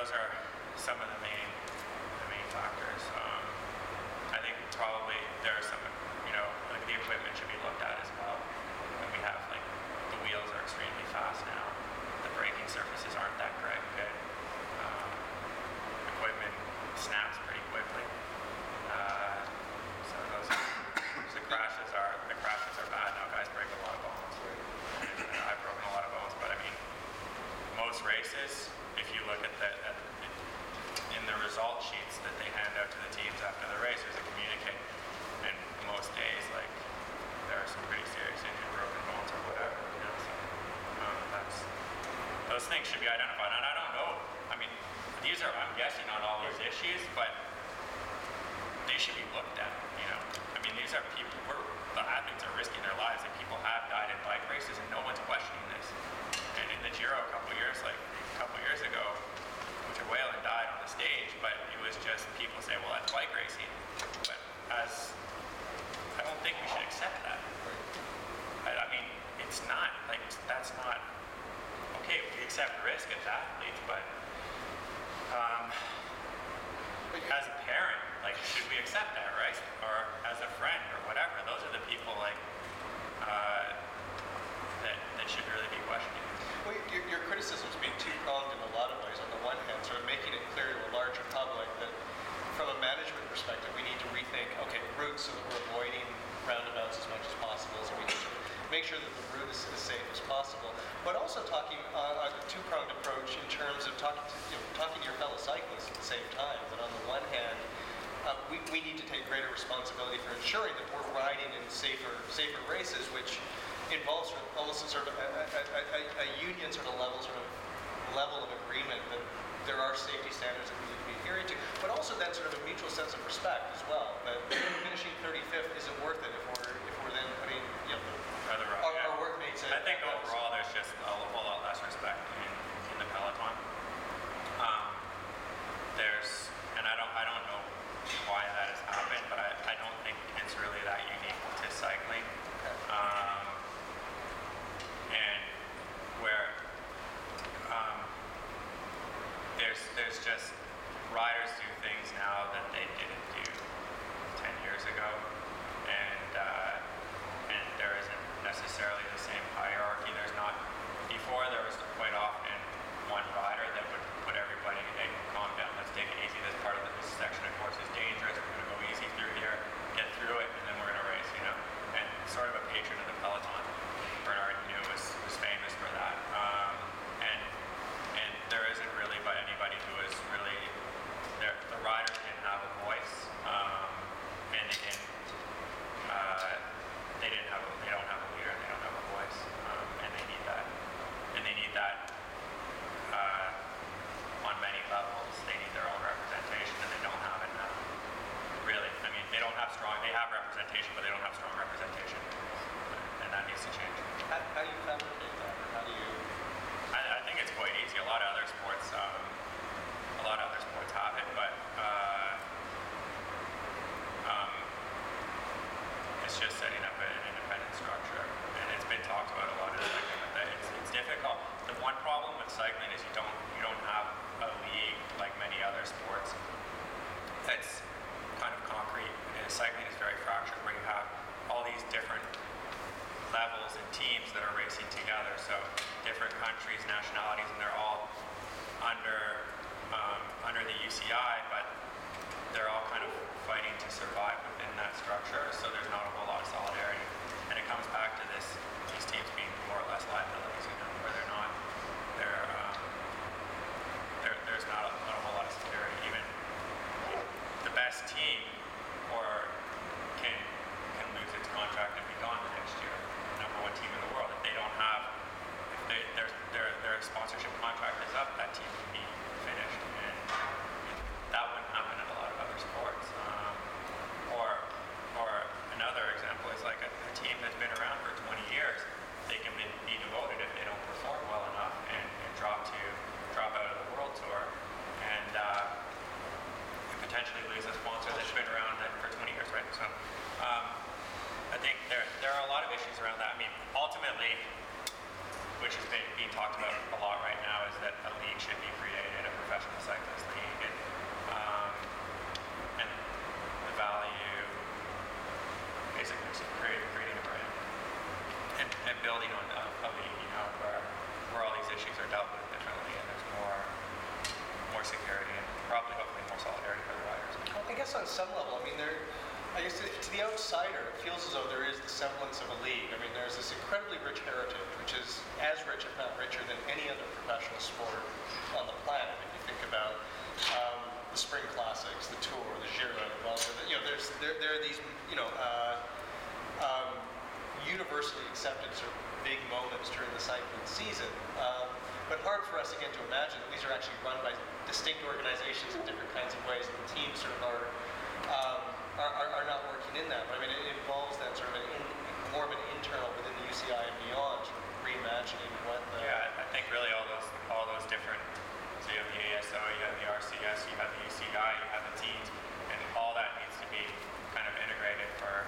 those are things should be identified. And I don't know. I mean, these are, I'm guessing, on all these issues, but they should be looked at. You know, I mean, these are people. We're the athletes are risking their lives, and people have. es teams that are racing together. So different countries, nationalities, and they're all under um, under the UCI, but they're all kind of fighting to survive within that structure. So there's not a whole lot of solidarity, and it comes back to this these teams being more or less liabilities, you know, where they're not they're, um, they're there's not a, not a whole lot of security. Even the best team some level. I mean, there, I guess to, to, the outsider, it feels as though there is the semblance of a league. I mean, there's this incredibly rich heritage, which is as rich, if not richer, than any other professional sport on the planet. If you think about um, the Spring Classics, the Tour, the Giro, the, you know, there's there, there are these, you know, uh, um, universally accepted sort of big moments during the cycling season. Um, but hard for us again to imagine that these are actually run by distinct organizations in different kinds of ways, and the teams sort of are are, are, are, not working in that. But I mean, it involves that sort of an in, more of an internal within the UCI and beyond sort of reimagining what the. Yeah, I think really all those all those different. So you have the ASO, you have the RCS, you have the UCI, you have the teams, and all that needs to be kind of integrated for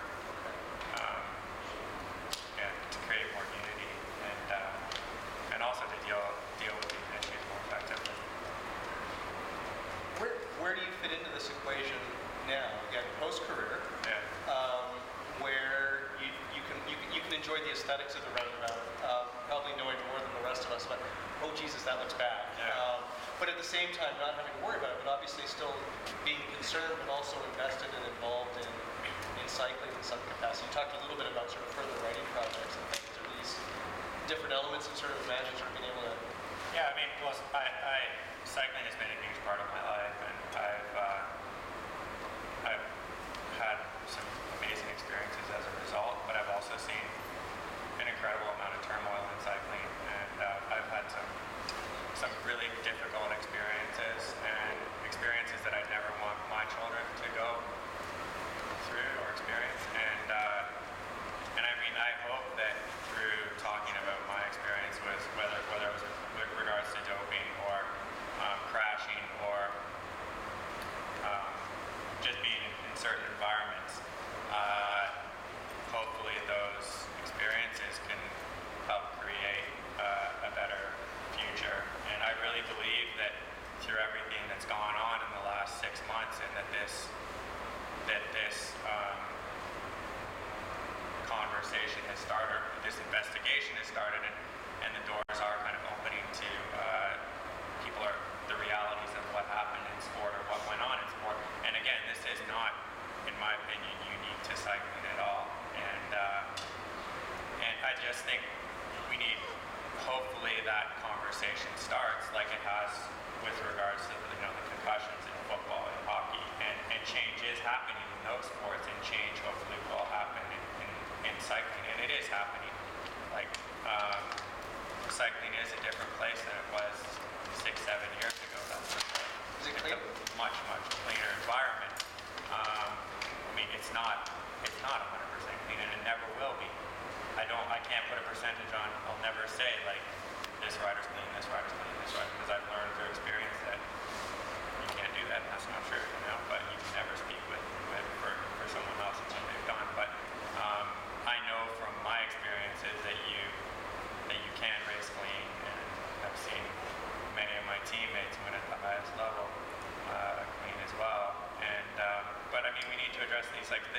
Stop.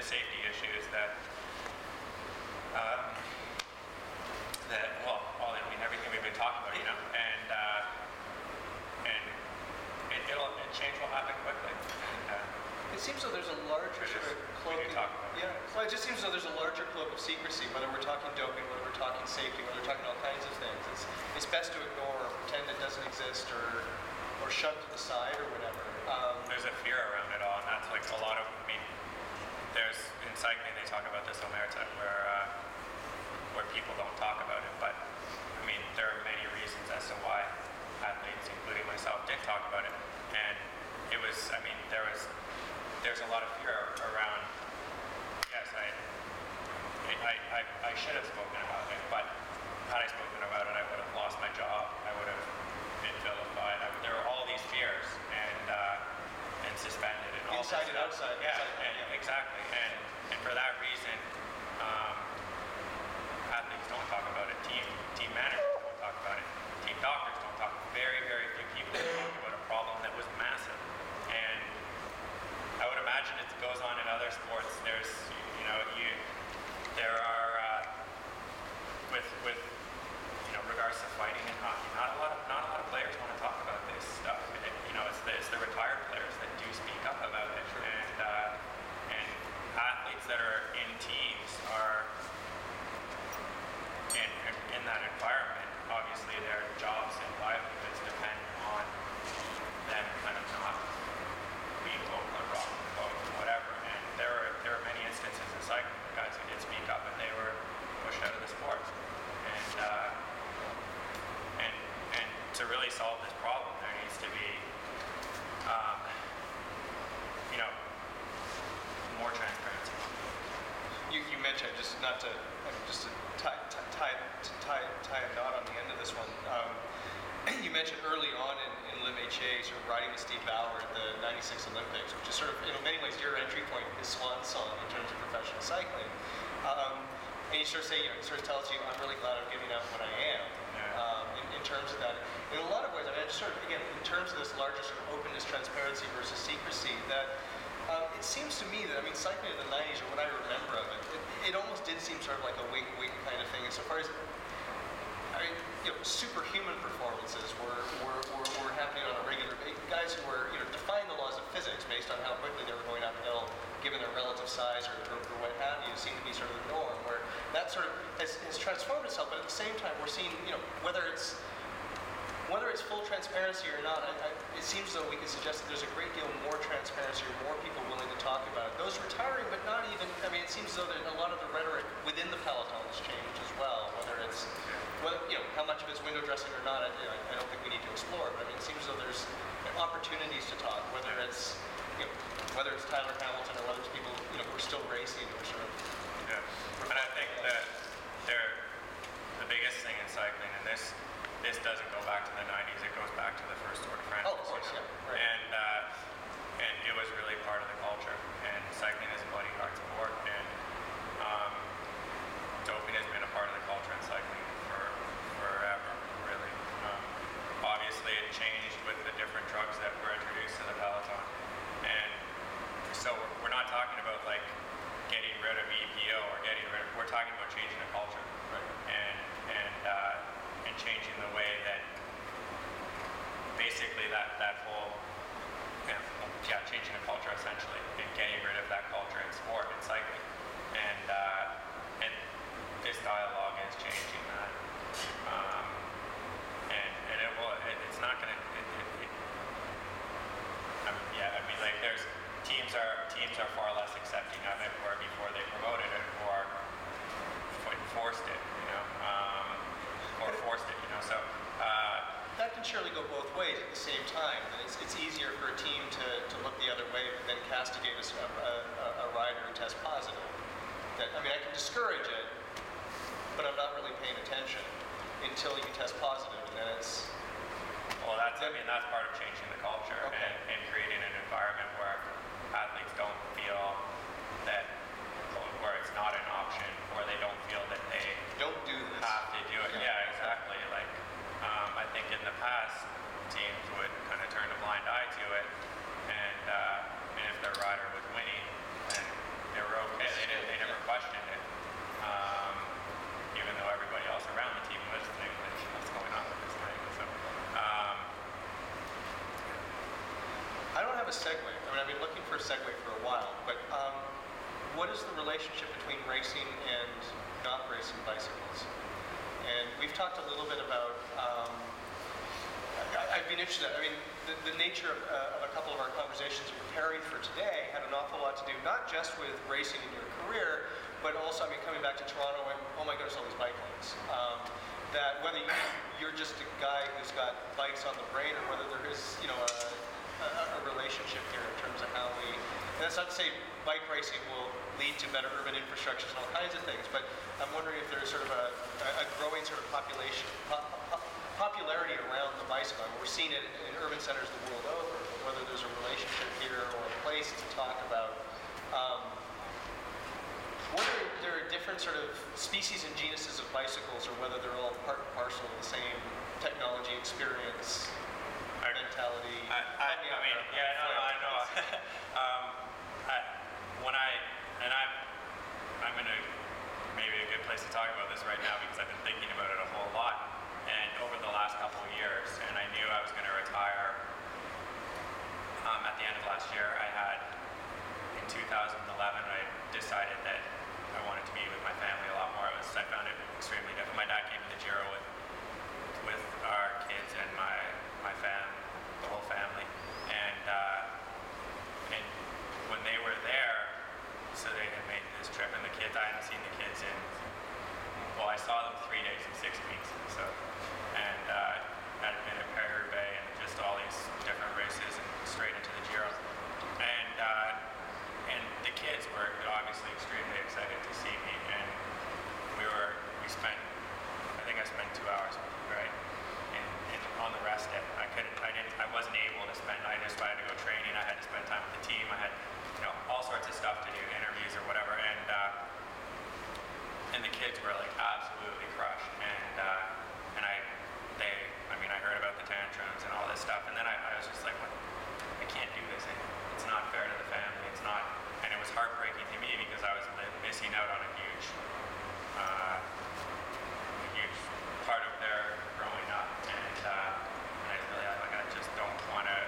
Safety issues that. Um, that well, all I mean, everything we've been talking about, you know, and uh, and it, it'll and change will happen quickly. And, uh, It seems though there's a larger We sort of just- we cloak. do of- talk about it. Yeah, well, it just seems though there's a larger cloak of secrecy, whether we're talking doping, whether we're talking safety, whether we're talking all kinds of things. It's, it's best to ignore or pretend it doesn't exist or, or shove to the side or whatever. Um, there's a fear around it all, and that's like a lot of. I mean, there's in cycling they talk about this omerta where uh, where people don't talk about it, but I mean there are many reasons as to why athletes, including myself, did talk about it, and it was. I mean there was there's a lot of fear around. Yes, I I, I, I should have spoken about it, but had I spoken about it, I would have lost my job. I would have been vilified. I, there were all these fears and uh, and suspended and all Inside this and stuff. outside, Yeah, inside and yeah. exactly. And and for that reason, um, athletes don't talk about it. Team team managers don't talk about it. Team doctors don't talk. Very very few people talk about a problem that was massive. And I would imagine it goes on in other sports. There's, you know, you, there are, uh, with, with, you know, regards to fighting in hockey, not a lot of, not a lot of players want to talk about this stuff. It, you know, it's the, it's the retired players that do speak up about it. Athletes that are in teams are, in, in that environment, obviously their jobs and livelihoods depend on them kind of not being vocal and rock the boat and whatever. And there are there are many instances in cycling where guys who did speak up and they were pushed out of the sport. And uh, and and to really solve this problem, there needs to be um, you know more transparency. You, you mentioned, just not to, I mean, just to tie, tie, tie, tie, a knot on the end of this one, um, you mentioned early on in, in LimHA, sort of riding with Steve Bauer at the 96 Olympics, which is sort of, in many ways, your entry point, his swan song in terms of professional cycling. Um, and you sort of say, you know, it sort of tells you, I'm really glad I'm giving up what I am. Yeah. Um, in, in terms of that, in a lot of ways, I mean, I just sort of, again, in terms of this larger sort of openness, transparency versus secrecy, that it seems to me that, I mean, cycling in the 90s, or what I remember of it, it, it almost did seem sort of like a wink, wink kind of thing. Insofar as, I mean, you know, superhuman performances were, were, were, were happening on a regular basis. Guys who were, you know, defying the laws of physics based on how quickly they were going uphill, given their relative size or, or, or what have you, seemed to be sort of the norm. Where that sort of has, has transformed itself, but at the same time, we're seeing, you know, whether it's whether it's full transparency or not, I, I, it seems though we can suggest that there's a great deal more transparency or more people willing talk about it. Those retiring, but not even, I mean, it seems though that a lot of the rhetoric within the peloton has changed as well, whether it's, whether, you know, how much of it's window dressing or not, I, you know, I don't think we need to explore, but I mean, it seems though there's opportunities to talk, whether it's, you know, whether it's Tyler Hamilton or whether it's people, you know, who are still racing or sort of, Yeah, and I think that there, the biggest thing in cycling, and this this doesn't go back to the 90s, it goes back to the first Tour de France. Oh, of course, you know? yeah, right. And uh, and it was really part of the culture. And cycling is a bloody hard sport, and um, doping has been a part of the culture in cycling for forever, really. Um, obviously, it changed with the different drugs that were introduced to the peloton, and so we're, not talking about like getting rid of EPO or getting rid of, we're talking about changing the culture. And, and, uh, and changing the way that basically that, that whole, yeah, yeah, changing the culture essentially and getting rid of that culture in sport and cycling. And, uh, and this dialogue is changing that. Um, and, and it will, it, it's not it, it, I mean, yeah, I mean, like, there's teams are teams are far less accepting of it, where before they promoted it or forced it, you know, um, or forced it, you know. So, uh, that can surely go both ways at the same time. It's, it's easier for a team to, to look the other way then castigate a, a- a- a rider who tests positive. that, I mean, I can discourage it, but I'm not really paying attention until you test positive, and then it's, Well, that's, I mean, that's part of changing the culture Okay. and, and creating an environment where athletes don't feel that, where it's not an option, or they don't feel that they don't do this. have to do it. Yeah. Yeah, exactly. Like, um, I think in the past, teams would kind of turn a blind eye to it, and, uh, and if their rider was winning, then they were okay. They they never questioned it, um, even though everybody else around the team was thinking, what's going on with this thing? So, um, I don't have a segue. I mean, I've been looking for a segue for a while, but um, what is the relationship between racing and not racing bicycles? And we've talked a little bit about. Um, I, I've been interested. I mean, the, the nature of, uh, of a couple of our conversations preparing for today had an awful lot to do not just with racing in your career, but also, I mean, coming back to Toronto and oh my goodness, all these bike lanes. Um, that whether you, you're just a guy who's got bikes on the brain, or whether there is, you know, a, a, a relationship here in terms of how we. And that's not to say bike racing will lead to better urban infrastructures and all kinds of things, but I'm wondering if there's sort of a, a growing sort of population po- po- popularity around the bicycle. I mean, we're seeing it in urban centers the world over, but whether there's a relationship here or a place to talk about. Um, whether there are different sort of species and genuses of bicycles, or whether they're all part and parcel of the same technology, experience, I- mentality. I, I, I mean, there. yeah, no, no, I know. um, I, when I, and I'm, I'm in a, maybe a good place to talk about this right now because I've been thinking about it a whole lot. And over the last couple of years, and I knew I was going to retire um, at the end of last year, I had, in 2011, I decided that I wanted to be with my family a lot more. Was, I found it extremely difficult. My dad came to the Giro with with our kids and my my fam, the whole family, and uh, and when they were there, so they had made this trip, and the kids I hadn't seen the kids in. Saw them three days in six weeks, so and uh, had been at Paris Bay and just all these different races and straight into the Giro, and uh, and the kids were obviously extremely excited to see me, and we were we spent I think I spent two hours with you, right? And, and on the rest day, I couldn't, I didn't, I wasn't able to spend. I just I had to go training. I had to spend time with the team. I had, you know, all sorts of stuff to do, interviews or whatever. And uh, and the kids were like absolutely crushed. And uh, and I, they, I mean, I heard about the tantrums and all this stuff. And then I, I was just like, what? I can't do this. It's not fair to the family. It's not. And it was heartbreaking to me because I was missing out on a huge. Uh, a huge part of their growing up, and, uh, and I really like I just don't want to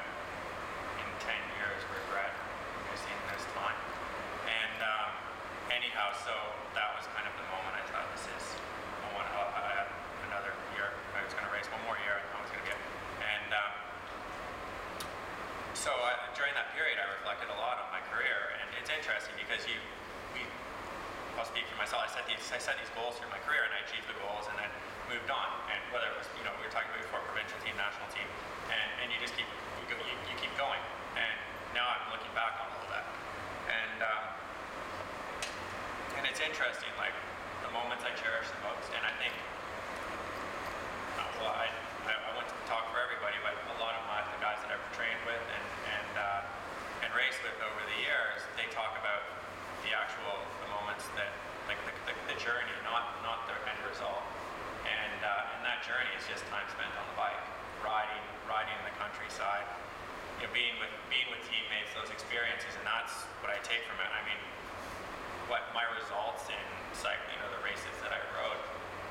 in ten years regret missing this time. And um, anyhow, so that was kind of the moment I thought this is I want I I had another year. I was going to race one more year, and I was going to get and. Um, so uh, during that period, I reflected a lot on my career, and it's interesting because you, we, I'll speak for myself. I set these, I set these goals through my career, and I achieved the goals, and then moved on. And whether it was, you know, we were talking about before, provincial team, national team, and, and you just keep, you, go, you, you keep going. And now I'm looking back on all of that, and um, and it's interesting, like the moments I cherish the most, and I think uh, well, I, I, I wouldn't talk for everybody, but a lot of my, the guys that I've trained with and, and, uh, and raced with over the years, they talk about the actual, the moments that, like the, the, the journey, not, not the end result. And, uh, and that journey is just time spent on the bike, riding, riding in the countryside, you know, being with, being with teammates, those experiences, and that's what I take from it. I mean, what my results in cycling or the races that I rode,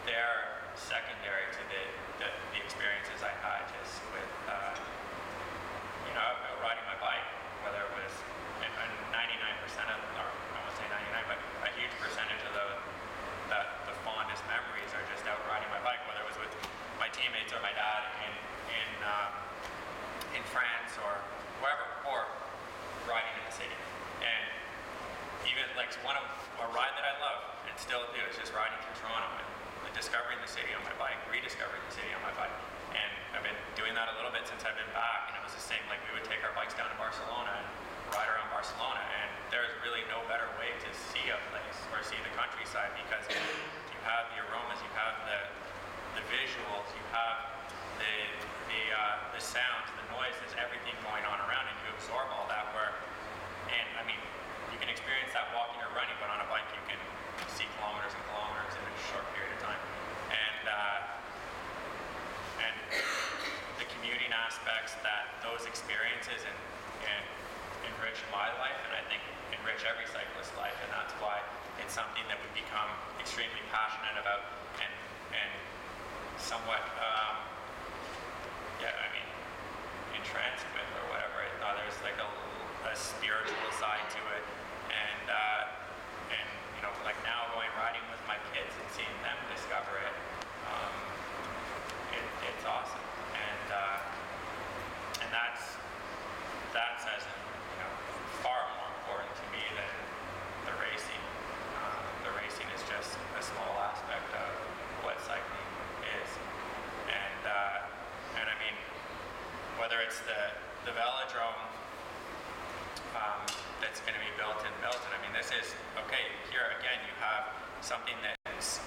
they're secondary to the, the, the experiences I had just with, uh, it's the the velodrome um, that's going to be built in Milton. I mean this is okay. Here again, you have something that's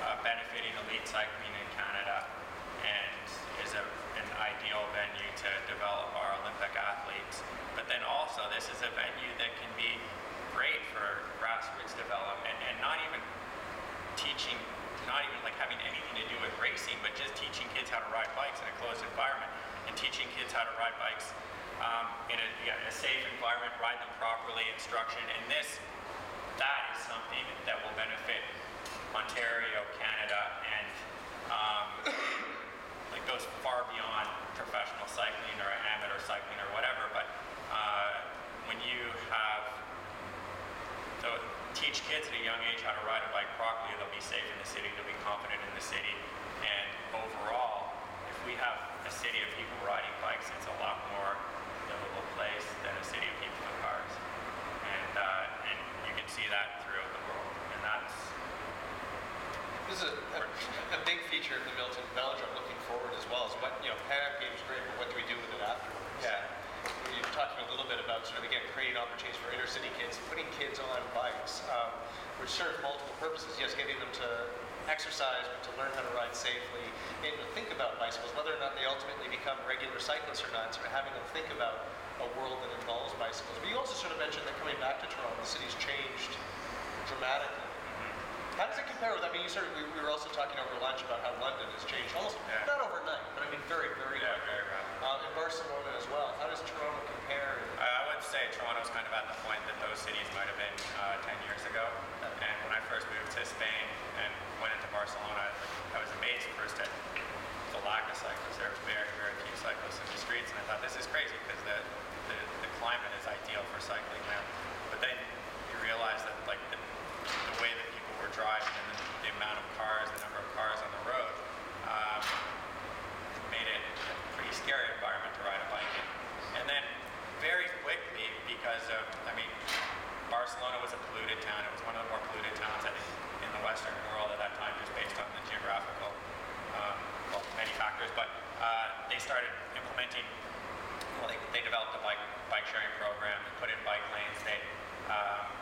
uh, benefiting elite cycling in Canada and is a, an ideal venue to develop our Olympic athletes. But then also, this is a venue that can be great for grassroots development and not even teaching, not even like having anything to do with racing, but just teaching kids how to ride bikes in a closed environment and teaching kids how to ride bikes um, in a, yeah, a safe environment, ride them properly, instruction. And this, that is something that will benefit Ontario, Canada, and um, it goes far beyond professional cycling or amateur cycling or whatever. But uh, when you have so teach kids at a young age how to ride a bike properly, they'll be safe in the city, they'll be confident in the city, and overall, a city of people riding bikes, it's a lot more livable place than a city of people in cars, and uh, and you can see that throughout the world, and that's This is a, a, a big feature of the Milton Velodrome looking forward as well. Is what you know, Pan Am Games is great, but what do we do with it afterwards? Yeah. You're talking a little bit about sort of again creating opportunities for inner city kids, putting kids on bikes, um, which serve multiple purposes. Yes, getting them to exercise, but to learn how to ride safely, and to think about bicycles, whether or not they ultimately become regular cyclists or not. Sort of having them think about a world that involves bicycles. But you also sort of mentioned that coming back to Toronto, the city's changed dramatically. How does it compare with? I mean, you sort of, we, we were also talking over lunch about how London has changed almost Yeah. not overnight, but I mean very, very yeah, quickly. very rapid. Uh, in Barcelona as well. How does Toronto compare? I I would say Toronto's kind of at the point that those cities might have been uh, 10 years ago. And when I first moved to Spain and Barcelona, I was amazed first at the lack of cyclists. There were very, very few cyclists in the streets, and I thought this is crazy because the, the, the climate is ideal for cycling there. But then you realize that like the, the way that people were driving and the, the amount of cars, the number of cars on the road, um, made it a pretty scary environment to ride a bike in. And then very quickly, because of, I mean, Barcelona was a polluted town. It was one of the more polluted towns, in the Western world at that time, just based on the geographical, um, well, many factors. But uh, they started implementing, well, they, they developed a bike bike sharing program, put in bike lanes. They, um,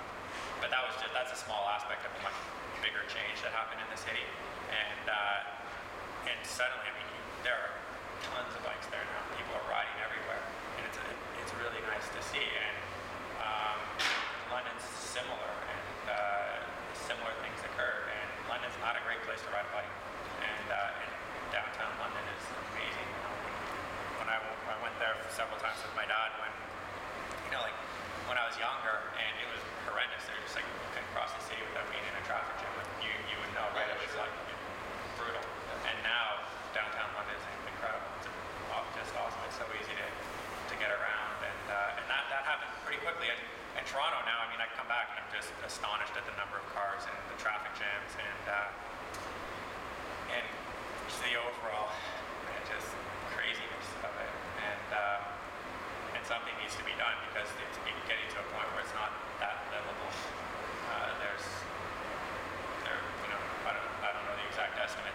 but that was just that's a small aspect of a much bigger change that happened in the city. And uh, and suddenly, I mean, you, there are tons of bikes there now. People are riding everywhere, and it's it's really nice to see. And similar, and uh, similar things occur. And London's not a great place to ride a bike, and, uh, and downtown London is amazing. You know, when, I, I went there several times with my dad, when you know, like when I was younger, and it was horrendous. They were just like you couldn't cross the city without being in a traffic jam. You you would know, right? It was like brutal. And now downtown London is incredible. It's just awesome. It's so easy to, to get around, and uh, and that, that happened pretty quickly. And, and Toronto now, I mean, I come back and I'm just astonished at the number of cars and the traffic jams and uh, and just the overall uh, just craziness of it. And uh, and something needs to be done because it's getting to a point where it's not that livable. Uh, there's there, you know, I don't, I don't know the exact estimate,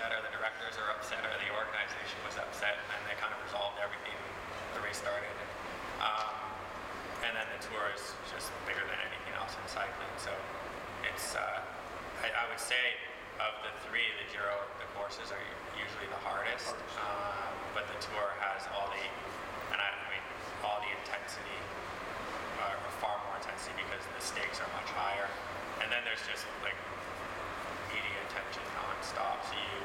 upset, or the directors are upset, or the organization was upset, and they kind of resolved everything. The race started, um, and then the tour is just bigger than anything else in cycling. So it's uh, I, I, would say of the three, the Giro, the courses are usually the hardest, um, but the tour has all the and I, I mean all the intensity, uh, far more intensity because the stakes are much higher, and then there's just like energy nonstop. So you,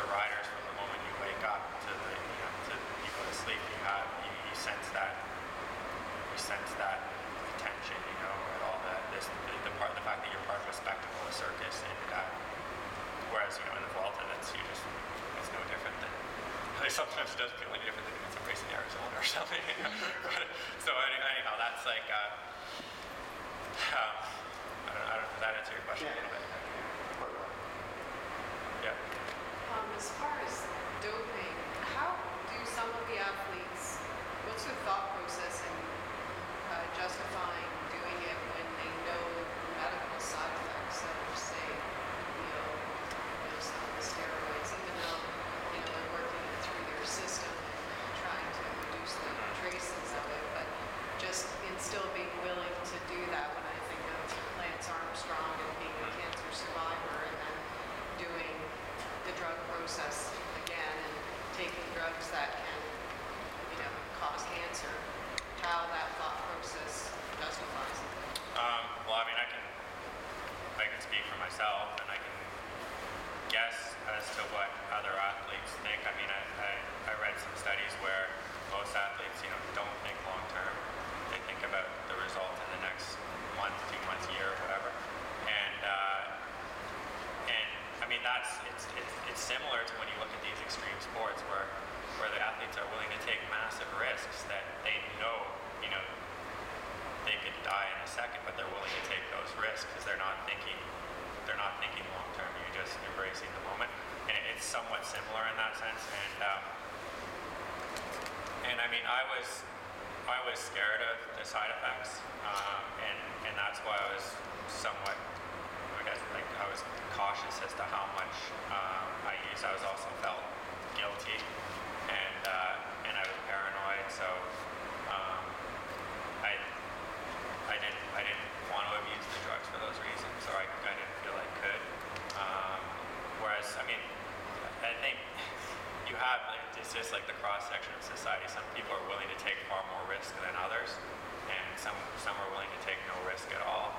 the riders, from the moment you wake up to the, you know, to you go to sleep, you have you, you sense that you sense that tension, you know, and all that. This the, the part, the fact that you're part of a spectacle, a circus, and that. Whereas you know in the Vuelta, that's you just it's no different than. Sometimes it does feel any different than it's a race in Arizona or something. You know? but, so anyhow, that's like. Uh, um, I, don't, I don't know if that answers your question yeah. a little bit. Uh, years. It's, it's it's similar to when you look at these extreme sports where where the athletes are willing to take massive risks that they know, you know, they could die in a second, but they're willing to take those risks because they're not thinking they're not thinking long term. You're just embracing the moment, and it- it's somewhat similar in that sense. And um, and I mean, I was I was scared of the side effects, um, and and that's why I was somewhat like I was cautious as to how much um, I used. I was also felt guilty, and uh, and I was paranoid. So um, I I didn't I didn't want to abuse the drugs for those reasons, or I, I didn't feel I could. Um, whereas I mean, I think you have it's just like the cross section of society. Some people are willing to take far more risk than others, and some some are willing to take no risk at all.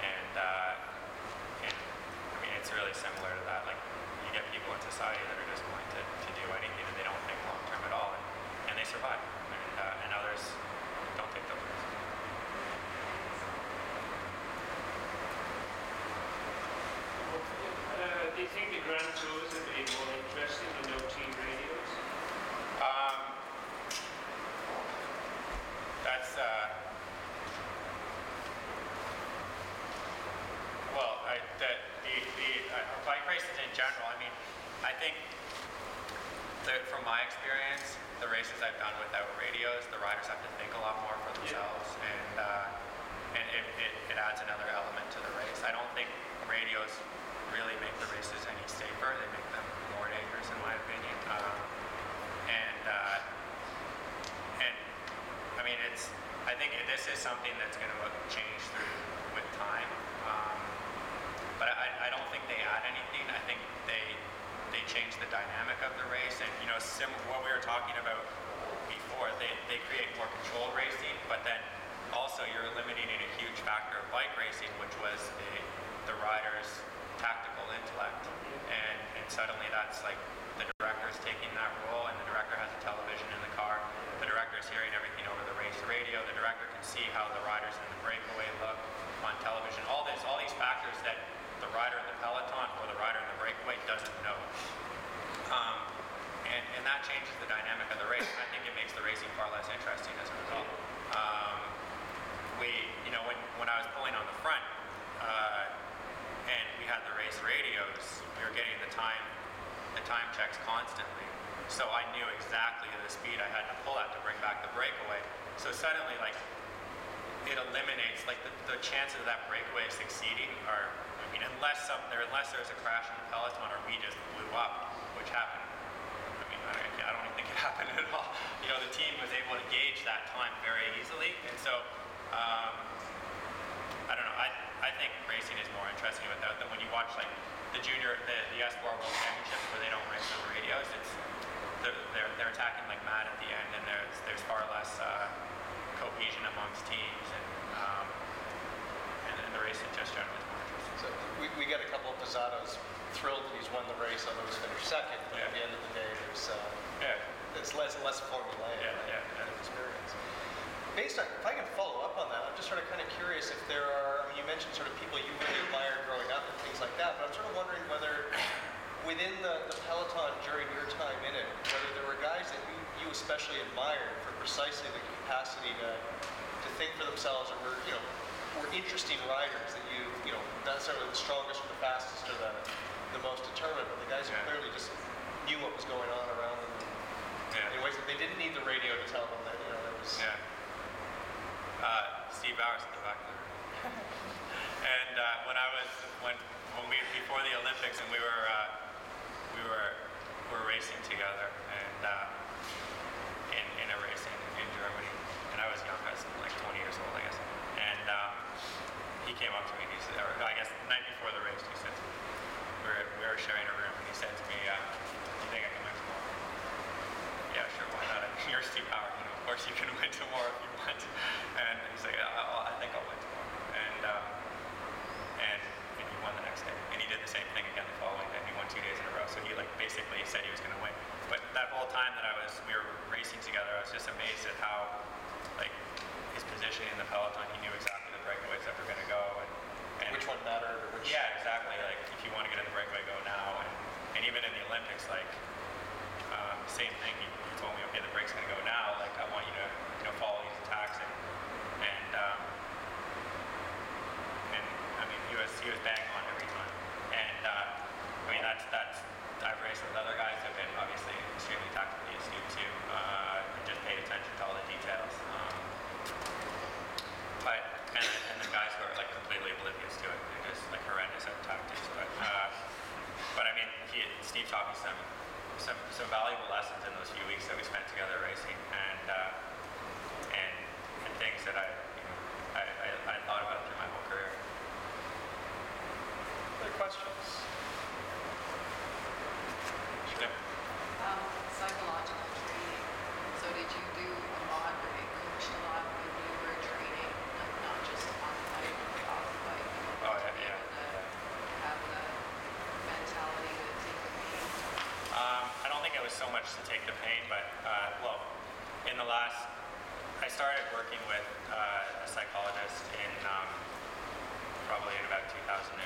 And uh, and I mean, it's really similar to that. Like you get people in society that are just willing to, to do anything and they don't think long term at all, and, and they survive. And uh, and others don't take those risks. Uh, do you think the Grand Tours have been more interesting than no team radios? Um, that's uh, well, I, the the, the uh, bike races in general. I mean, I think that from my experience, the races I've done without radios, the riders have to think a lot more for themselves, and uh, and it, it, it adds another element to the race. I don't think radios really make the races any safer. They make them more dangerous, in my opinion. Um, and uh, and I mean, it's. I think this is something that's going to change through with time. Um, but I, I don't think they add anything. I think they they change the dynamic of the race, and you know, what we were talking about before, they, they create more controlled racing, but then also you're eliminating a huge factor of bike racing, which was the the rider's tactical intellect, and and suddenly that's like the director is taking that role, and the director has a television in the car. The director is hearing everything over the race radio. The director can see how the riders in the breakaway look on television. All this, all these factors that the rider in the peloton or the rider in the breakaway doesn't know. Um, and, and that changes the dynamic of the race. I think it makes the racing far less interesting as a result. Um, we, you know, when, when I was pulling on the front, uh, and we had the race radios, we were getting the time, the time checks constantly. So I knew exactly the speed I had to pull at to bring back the breakaway. So suddenly, like, it eliminates like the, the chances of that breakaway succeeding are Mean unless some there unless there's a crash in the peloton or we just blew up, which happened. I mean I, I don't even think it happened at all. You know the team was able to gauge that time very easily, and so um, I don't know. I I think racing is more interesting without them. When you watch like the junior the the Espoir World Championships where they don't race on radios, it's they're, they're, they're attacking like mad at the end, and there's there's far less uh, cohesion amongst teams, and um, and, and the just generally is more interesting. So we, we get a couple of Pizzatos thrilled that he's won the race, although he's finished second. But at the end of the day, there's uh, Yeah, it's less less formulaic Yeah, yeah, kind experience. Based on, if I can follow up on that, I'm just sort of kind of curious if there are. I mean, you mentioned sort of people you really admired growing up and things like that, but I'm sort of wondering whether within the, the peloton during your time in it, whether there were guys that you, you especially admired for precisely the capacity to to think for themselves or were you know were interesting riders that you you know not necessarily the strongest or the fastest or the the most determined, but the guys who Yeah. clearly just knew what was going on around them yeah, in ways that they didn't need the radio to tell them that you know there was yeah. Uh, Steve Bauer's in the back there. and uh, when I was when when we before the Olympics and we were uh, we were we were racing together so much to take the pain, but uh, well, in the last, I started working with uh, a psychologist in um, probably in about 2008,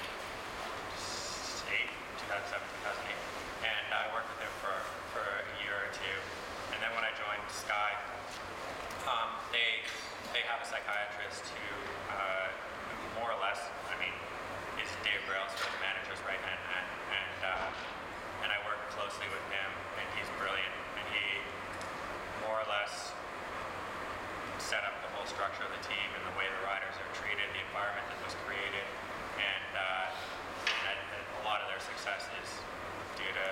2007, 2008, and I worked with him for for a year or two, and then when I joined Sky, um, they they have a psychiatrist who, uh, who more or less, I mean, is Dave Brailsford, the manager's right hand man, and uh, and I work closely with him, he's brilliant, and he more or less set up the whole structure of the team and the way the riders are treated, the environment that was created, and, uh, and, and a lot of their success is due to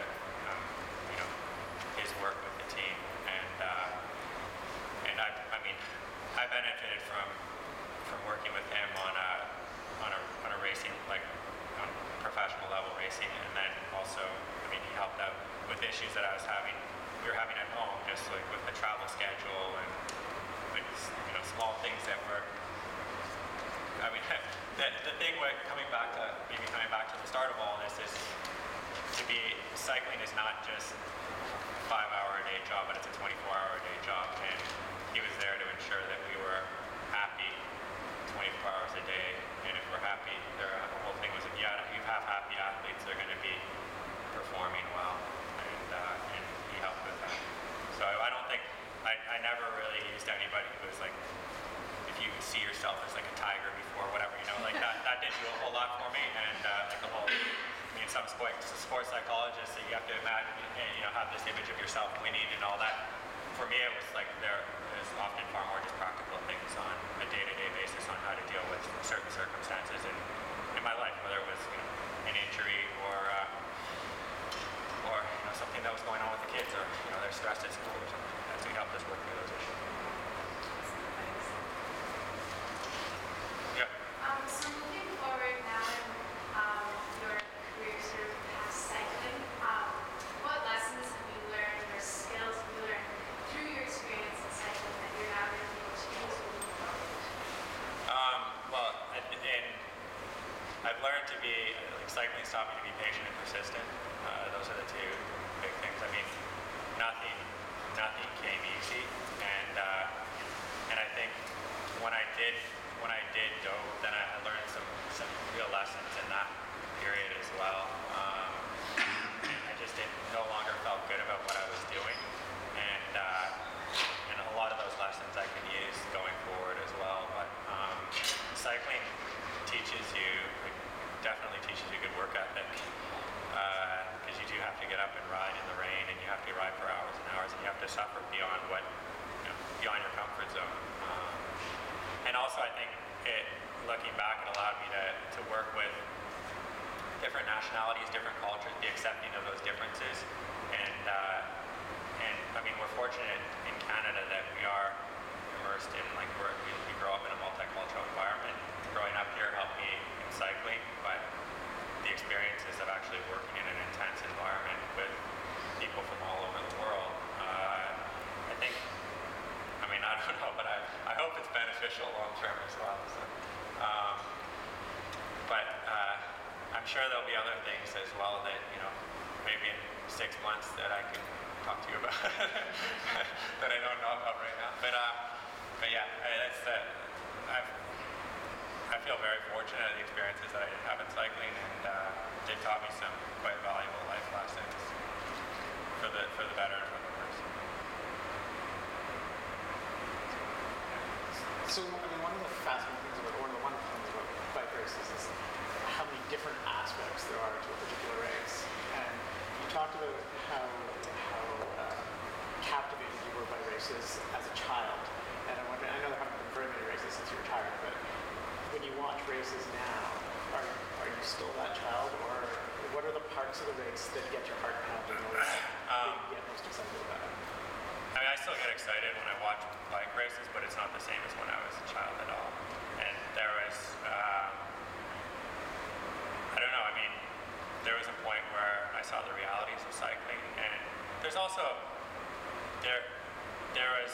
um, you know his work with the team, and uh, and I, I mean I benefited from from working with him on a on a on a racing like professional level racing, and then also I mean he helped out with issues that I was having we were having at home, just like with the travel schedule and like you know small things that were. I mean, the, the thing with coming back to maybe coming back to the start of all this is to be cycling is not just five hour a day job, but it's a 24 hour a day job, and he was there to ensure that we were happy 24 hours a day, we're happy, there the whole thing was yeah, if you have happy athletes, they're going to be performing well, and uh, and he helped with that. So I, I don't think I, I never really used anybody who was like if you see yourself as like a tiger before whatever you know like that that didn't do a whole lot for me. And uh, like the whole I mean some sports sports psychologists that you have to imagine you know have this image of yourself winning and all that for me it was like there is often far more just practical things on a day-to-day basis on how to deal with certain circumstances in, in my life whether it was you know an injury or uh, or you know something that was going on with the kids or you know they're stressed at school or something. Like that so he helped us work through those issues yeah Um, so moving forward now in um, your career sort of past cycling, um, what lessons have you learned or skills have you learned through your experience in cycling that you're now going to be able to use moving forward? Um, well, and, and I've learned to be, like cycling taught me to be patient and persistent. Uh, those are the two big things. I mean, nothing, nothing came easy, and uh, and I think when I did, when I did dope, then I, I learned some some real lessons in that period as well. Um, I just didn't, no longer felt good about what I was doing, and uh, and a lot of those lessons I can use going forward as well. But um, cycling teaches you, it definitely teaches you good work ethic because you do have to get up and ride in the rain, and you have to ride for hours and hours, and you have to suffer beyond what you know, beyond your comfort zone. Um, and also, I think it, looking back, it allowed me to, to work with different nationalities, different cultures, be accepting of those differences, and uh, and I mean, we're fortunate in Canada that we are immersed in like we're, we, we grow up in a multicultural environment. Growing up here helped me in cycling, but the experiences of actually working in an intense environment with people from all over the world, uh, I think. I mean, I don't know, but I, I hope it's beneficial long term as well. So, um, but uh, I'm sure there'll be other things as well that you know maybe in six months that I can talk to you about that I don't know about right now. But uh, but yeah, I, that's the I've, I feel very fortunate at the experiences that I have in cycling, and uh, they taught me some quite valuable life lessons. for the for the better and for the worse. So, I mean, one of the fascinating things about, one of the races is how many different aspects there are to a particular race. And you talked about how, how uh, captivated you were by races as a child. And I wonder, I know there haven't been very many races since you retired, but when you watch races now, are, are you still that child, or what are the parts of the race that get your heart pounding, that Um, you get most excited about it? I mean, I still get excited when I watch bike races, but it's not the same as when I was a child at all. And there was, um, I don't know. I mean, there was a point where I saw the realities of cycling, and there's also there there was.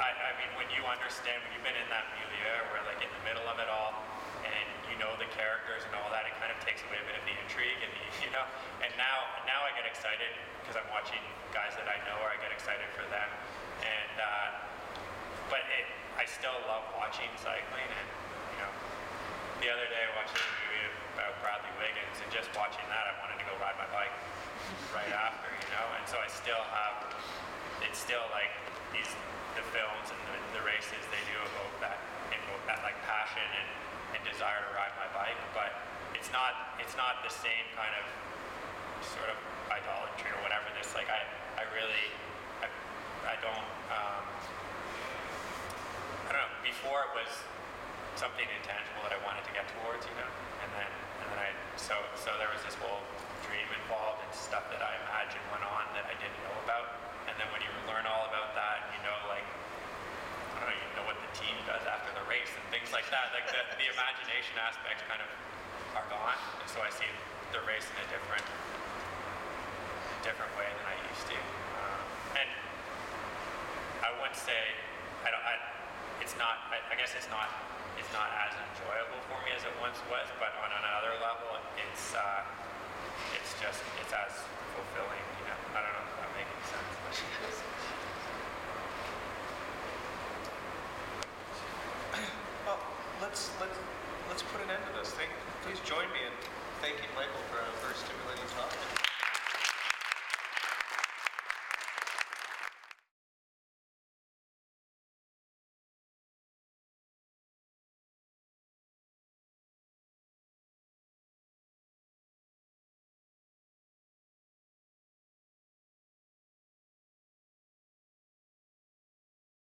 I, I mean, when you understand, when you've been in that milieu, where like in the middle of it all, and you know the characters and all that, it kind of takes away a bit of the intrigue, and the, you know. And now, now I get excited because I'm watching guys that I know, or I get excited for them, and. Uh, but it, I still love watching cycling, and you know, the other day I watched a movie about Bradley Wiggins, and just watching that, I wanted to go ride my bike right after, you know. And so I still have, it's still like these the films and the, the races they do evoke that invoke that like passion and, and desire to ride my bike, but it's not it's not the same kind of sort of idolatry or whatever. This like I I really I, I don't. Um, I don't know. Before it was something intangible that I wanted to get towards, you know, then and then I so so there was this whole dream involved and stuff that I imagined went on that I didn't know about, and then when you learn all about that, you know, like I don't know, you know what the team does after the race and things like that. Like the the imagination aspects kind of are gone, and so I see the race in a different different way than I used to, um, and I wouldn't say I don't. I, it's not. I, I guess it's not. It's not as enjoyable for me as it once was. But on another level, it's. Uh, it's just. It's as fulfilling. You know. I don't know if that makes any sense. Well, let's, let's, let's put an end to this. Thank, please join me in thanking Michael for a very stimulating talk.